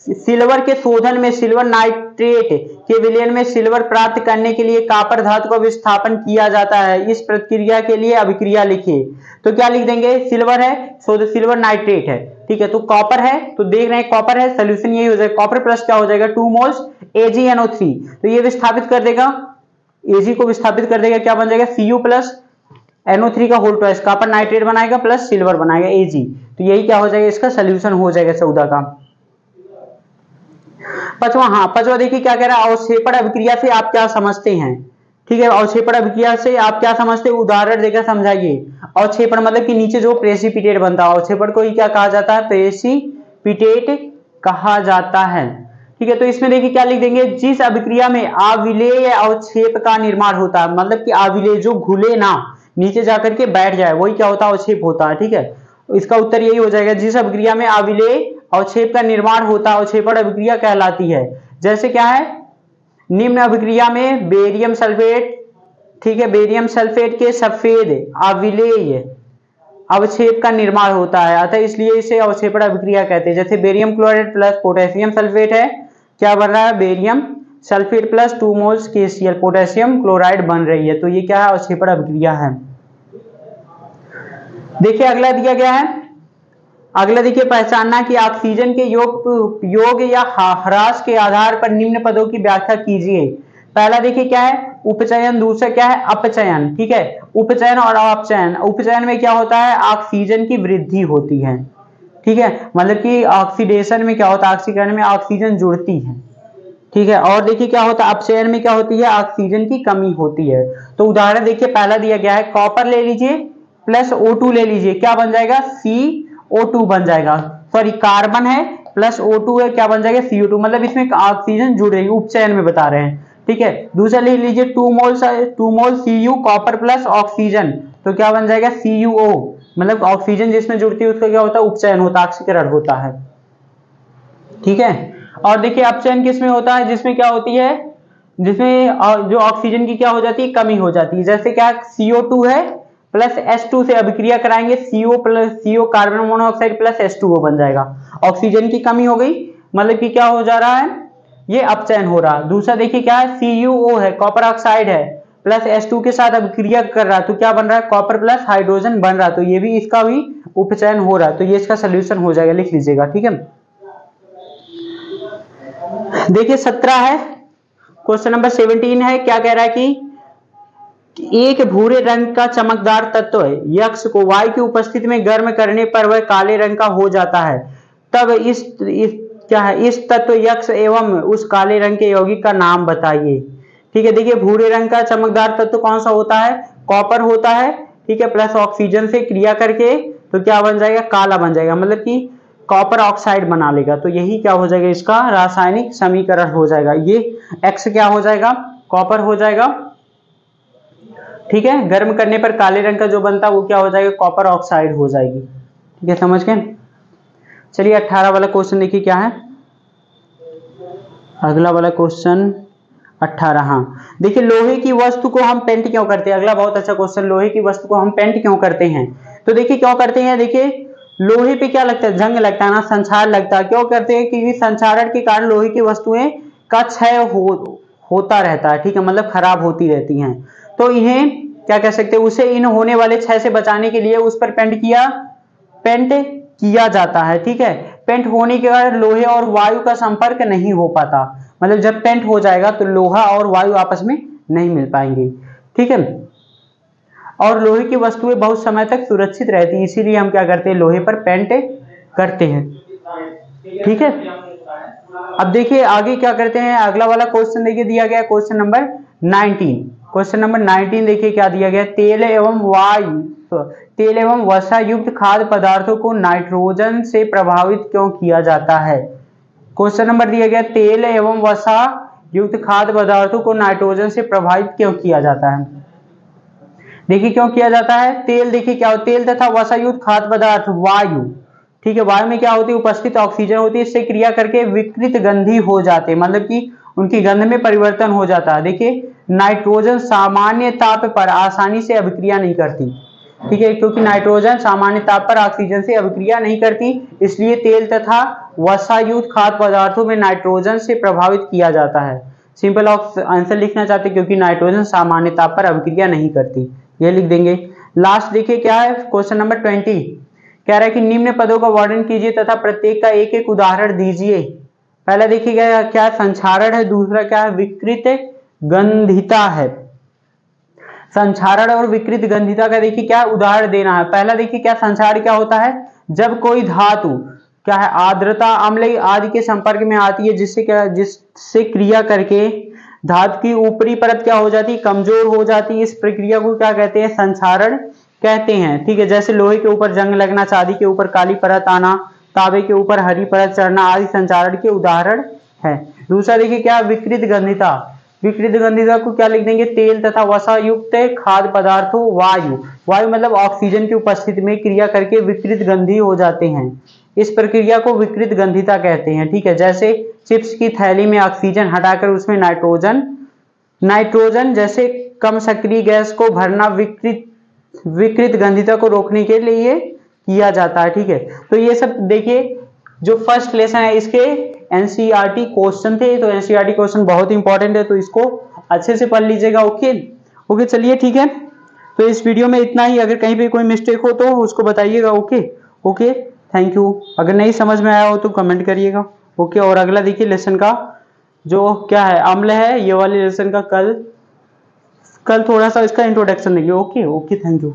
Speaker 1: सिल्वर के शोधन में सिल्वर नाइट्रेट के विलयन में सिल्वर प्राप्त करने के लिए कापर धातु का विस्थापन किया जाता है। इस प्रक्रिया के लिए अभिक्रिया लिखिए। तो क्या लिख देंगे? सिल्वर है सिल्वर नाइट्रेट है। ठीक है तो कॉपर है तो देख रहे हैं कॉपर है, सोल्यूशन यही हो जाएगा। कॉपर प्लस क्या हो जाएगा? टू मोल्स एजीएनओ थ्री तो ये विस्थापित कर देगा। एजी को विस्थापित कर देगा, क्या बन जाएगा? सीयू प्लस एनओ थ्री का होल ट्वाइस कॉपर नाइट्रेट बनाएगा प्लस सिल्वर बनाएगा एजी तो यही क्या हो जाएगा? इसका सोल्यूशन हो जाएगा चौदह का। पचवा हाँ पचवा देखिए क्या कह रहा है, अवक्षेपण अभिक्रिया से आप क्या समझते हैं? ठीक है, अवक्षेपण अभिक्रिया से आप क्या समझते हैं? उदाहरण देकर समझाइए। अवक्षेपण मतलब कि नीचे जो प्रेसिपिटेट बनता है, अवक्षेपण को ही क्या कहा जाता है? प्रेसिपिटेट कहा जाता है। ठीक है तो इसमें देखिए क्या लिख देंगे? जिस अभिक्रिया में आविलेय अवक्षेप का निर्माण होता है मतलब कि आविलेय जो घुले ना, नीचे जाकर के बैठ जाए, वही क्या होता है? अवक्षेप होता है। ठीक है, इसका उत्तर यही हो जाएगा, जिस अभिक्रिया में आविलेय अवक्षेप का निर्माण होता है, अवक्षेपण अभिक्रिया कहलाती है। जैसे क्या है? निम्न अभिक्रिया में बेरियम सल्फेट, ठीक है, बेरियम सल्फेट के सफ़ेद अविलेय अवक्षेप का निर्माण होता है। अतः इसलिए इसे अवक्षेपण अभिक्रिया कहते हैं। जैसे barium chloride plus potassium sulphate है, क्या बन रहा है? Barium sulphate plus two moles के पोटेशियम क्लोराइड बन रही है। तो ये क्या है? अवक्षेपण अभिक्रिया है। देखिए, अगला दिया गया है। अगला देखिए, पहचानना कि ऑक्सीजन के योग योग या ह्रास के आधार पर निम्न पदों की व्याख्या कीजिए। पहला देखिए, क्या है? उपचयन, दूसरा क्या है? अपचयन, ठीक है? उपचयन और अपचयन। उपचयन में क्या होता है? ऑक्सीजन की वृद्धि होती है, ठीक है? मतलब कि ऑक्सीडेशन में क्या होता है? ऑक्सीकरण में ऑक्सीजन जुड़ती है, ठीक है? और देखिए, क्या होता है? अपचयन में क्या होती है? ऑक्सीजन की कमी होती है। तो उदाहरण देखिए, पहला दिया गया है कॉपर ले लीजिए प्लस O2 ले लीजिए, क्या बन जाएगा? सी O2 बन जाएगा। सॉरी कार्बन है प्लस O2 है, क्या बन जाएगा? CO2 मतलब इसमें ऑक्सीजन जुड़ रही है, उपचयन में बता रहे हैं। ठीक है? दूसरा ले लीजिए two mole two mole C U copper plus oxygen तो क्या बन जाएगा? सी यू ओ मतलब ऑक्सीजन जिसमें जुड़ती है, उसका क्या होता है? उपचयन होता है ऑक्सीकरण होता है। ठीक है? और देखिए, अपचयन किसमें होता है? जिसमें क्या होती है? जिसमें जो ऑक्सीजन की क्या हो जाती है? कमी हो जाती है। जैसे क्या CO2 है प्लस एस टू से अभिक्रिया कराएँगे CO plus CO carbon monoxide plus H2O बन जाएगा। ऑक्सीजन की कमी हो गई मतलब कि क्या हो जा रहा है? ये अपचयन हो रहा। है दूसरा देखिए क्या है सीयूओ है कॉपर ऑक्साइड है, प्लस H2 के साथ अभिक्रिया कर रहा है तो क्या बन रहा है? कॉपर प्लस हाइड्रोजन बन रहा है तो ये भी इसका भी उपचयन हो रहा है तो ये इसका सोल्यूशन हो जाएगा, लिख लीजिएगा, ठीक है? देखिए सत्रह है क्वेश्चन नंबर सेवनटीन है, क्या कह रहा है कि एक भूरे रंग का चमकदार तत्व है। यक्ष को वायु की उपस्थिति में गर्म करने पर वह काले रंग का हो जाता है। तब इस, इस क्या है? इस तत्व यक्ष एवं उस काले रंग के यौगिक का नाम बताइए। ठीक है देखिए भूरे रंग का चमकदार तत्व कौन सा होता है? कॉपर होता है। ठीक है प्लस ऑक्सीजन से क्रिया करके तो क्या बन जाएगा? काला बन जाएगा। मतलब कि कॉपर ऑक्साइड बना लेगा। तो यही क्या हो जाएगा इसका? रासायनिक समीकरण हो जाएगा। ये एक्स क्या हो जाएगा? कॉपर हो जाएगा। ठीक है? गर्म करने पर काले रंग का जो बनता है, वो क्या हो जाएगा? कॉपर ऑक्साइड हो जाएगी। ठीक है, समझ गए? चलिए, अट्ठारह वाला क्वेश्चन देखिए क्या है। अगला वाला क्वेश्चन अट्ठारह। हाँ। देखिए, लोहे की वस्तु को हम पेंट क्यों करते हैं? अगला बहुत अच्छा क्वेश्चन लोहे की वस्तु को हम पेंट क्यों करते हैं? तो देखिए, क्यों करते हैं? देखिए, लोहे पे क्या लगता है? जंग लगता है ना संचार लगता है। क्यों करते हैं? क्योंकि संचारण के कारण लोहे की वस्तुएँ का क्षय हो, होता रहता है। ठीक है मतलब खराब होती रहती हैं। तो इन्हें, क्या कह सकते हैं, उसे इन होने वाले छह से बचाने के लिए उस पर पेंट किया पेंट किया जाता है, ठीक है? पेंट होने के कारण लोहे और वायु का संपर्क नहीं हो पाता। मतलब जब पेंट हो जाएगा तो लोहा और वायु आपस में नहीं मिल पाएँगे, ठीक है? और लोहे की वस्तुएँ बहुत समय तक सुरक्षित रहती है, इसीलिए हम क्या करते हैं, लोहे पर पेंट करते हैं, ठीक है? अब देखिए, आगे क्या करते हैं, अगला वाला क्वेश्चन देखिए, दिया गया क्वेश्चन नंबर 19 क्वेश्चन नंबर 19 देखिए क्या दिया गया तेल एवं वायु। तेल एवं वसा युक्त खाद्य पदार्थों को नाइट्रोजन से प्रभावित क्यों किया जाता है? क्वेश्चन नंबर दिया गया तेल एवं वसा युक्त खाद्य पदार्थों को नाइट्रोजन से प्रभावित क्यों किया जाता है? देखिए क्यों किया जाता है? तेल देखिए क्या तेल तथा वसा युक्त खाद्य पदार्थ, वायु। ठीक है, वायु में क्या होती है? उपस्थित ऑक्सीजन होती है, इससे क्रिया करके विकृत गंधी हो जाते हैं। मतलब कि उनकी गंध में परिवर्तन हो जाता है। देखिए नाइट्रोजन सामान्य ताप पर आसानी से अभिक्रिया नहीं करती। ठीक है? क्योंकि नाइट्रोजन सामान्य ताप पर ऑक्सीजन से अभिक्रिया नहीं करती, इसलिए तेल तथा वसायुक्त खाद्य पदार्थों में नाइट्रोजन से प्रभावित किया जाता है। सिंपल आंसर लिखना चाहते क्योंकि नाइट्रोजन सामान्य ताप पर अभिक्रिया नहीं करती। ये लिख देंगे। लास्ट देखिए क्या है? क्वेश्चन नंबर ट्वेंटी कह रहा है कि निम्न पदों का वर्णन कीजिए तथा प्रत्येक का एक एक उदाहरण दीजिए। पहला देखिएगा, क्या संचारण है? दूसरा क्या है? विकृत गंधिता है। संचारण और विकृत गंधिता का देखिए क्या उदाहरण देना है। पहला देखिए क्या संचार क्या होता है? जब कोई धातु, क्या है, आर्द्रता, अम्ल आदि के संपर्क में आती है, जिससे क्या, जिससे क्रिया करके धातु की ऊपरी परत क्या हो जाती है? कमज़ोर हो जाती है। इस प्रक्रिया को क्या कहते हैं? संचारण कहते हैं। ठीक है, जैसे लोहे के ऊपर जंग लगना, चांदी के ऊपर काली परत आना, तांबे के ऊपर हरी परत चढ़ना आदि संचारण के उदाहरण है। दूसरा देखिए क्या? विकृत गंधिता। विकृत गंधिता को क्या लिख देंगे? तेल तथा वसा युक्त खाद्य पदार्थों, वायु। वायु मतलब ऑक्सीजन की उपस्थिति में क्रिया करके विकृत गंधी हो जाते हैं। इस प्रक्रिया को विकृत गंधिता कहते हैं, ठीक है? जैसे चिप्स की थैली में ऑक्सीजन हटाकर उसमें नाइट्रोजन नाइट्रोजन जैसे कम सक्रिय गैस को भरना विकृत विकृत गंधिता को रोकने के लिए किया जाता है, ठीक है? तो ये सब देखिए, जो फ़र्स्ट लेसन है, इसके एनसीईआरटी क्वेश्चन थे तो एनसीईआरटी क्वेश्चन बहुत इंपॉर्टेंट है तो इसको अच्छे से पढ़ लीजिएगा ओके ओके चलिए, ठीक है? तो इस वीडियो में इतना ही। अगर कहीं पे कोई मिस्टेक हो तो उसको बताइएगा ओके ओके थैंक यू अगर नहीं समझ में आया हो तो कमेंट करिएगा ओके और अगला देखिए लेसन का, जो क्या है? अम्ल है, ये वाले लेसन का कल कल थोड़ा सा इसका इंट्रोडक्शन देखिए ओके ओके थैंक यू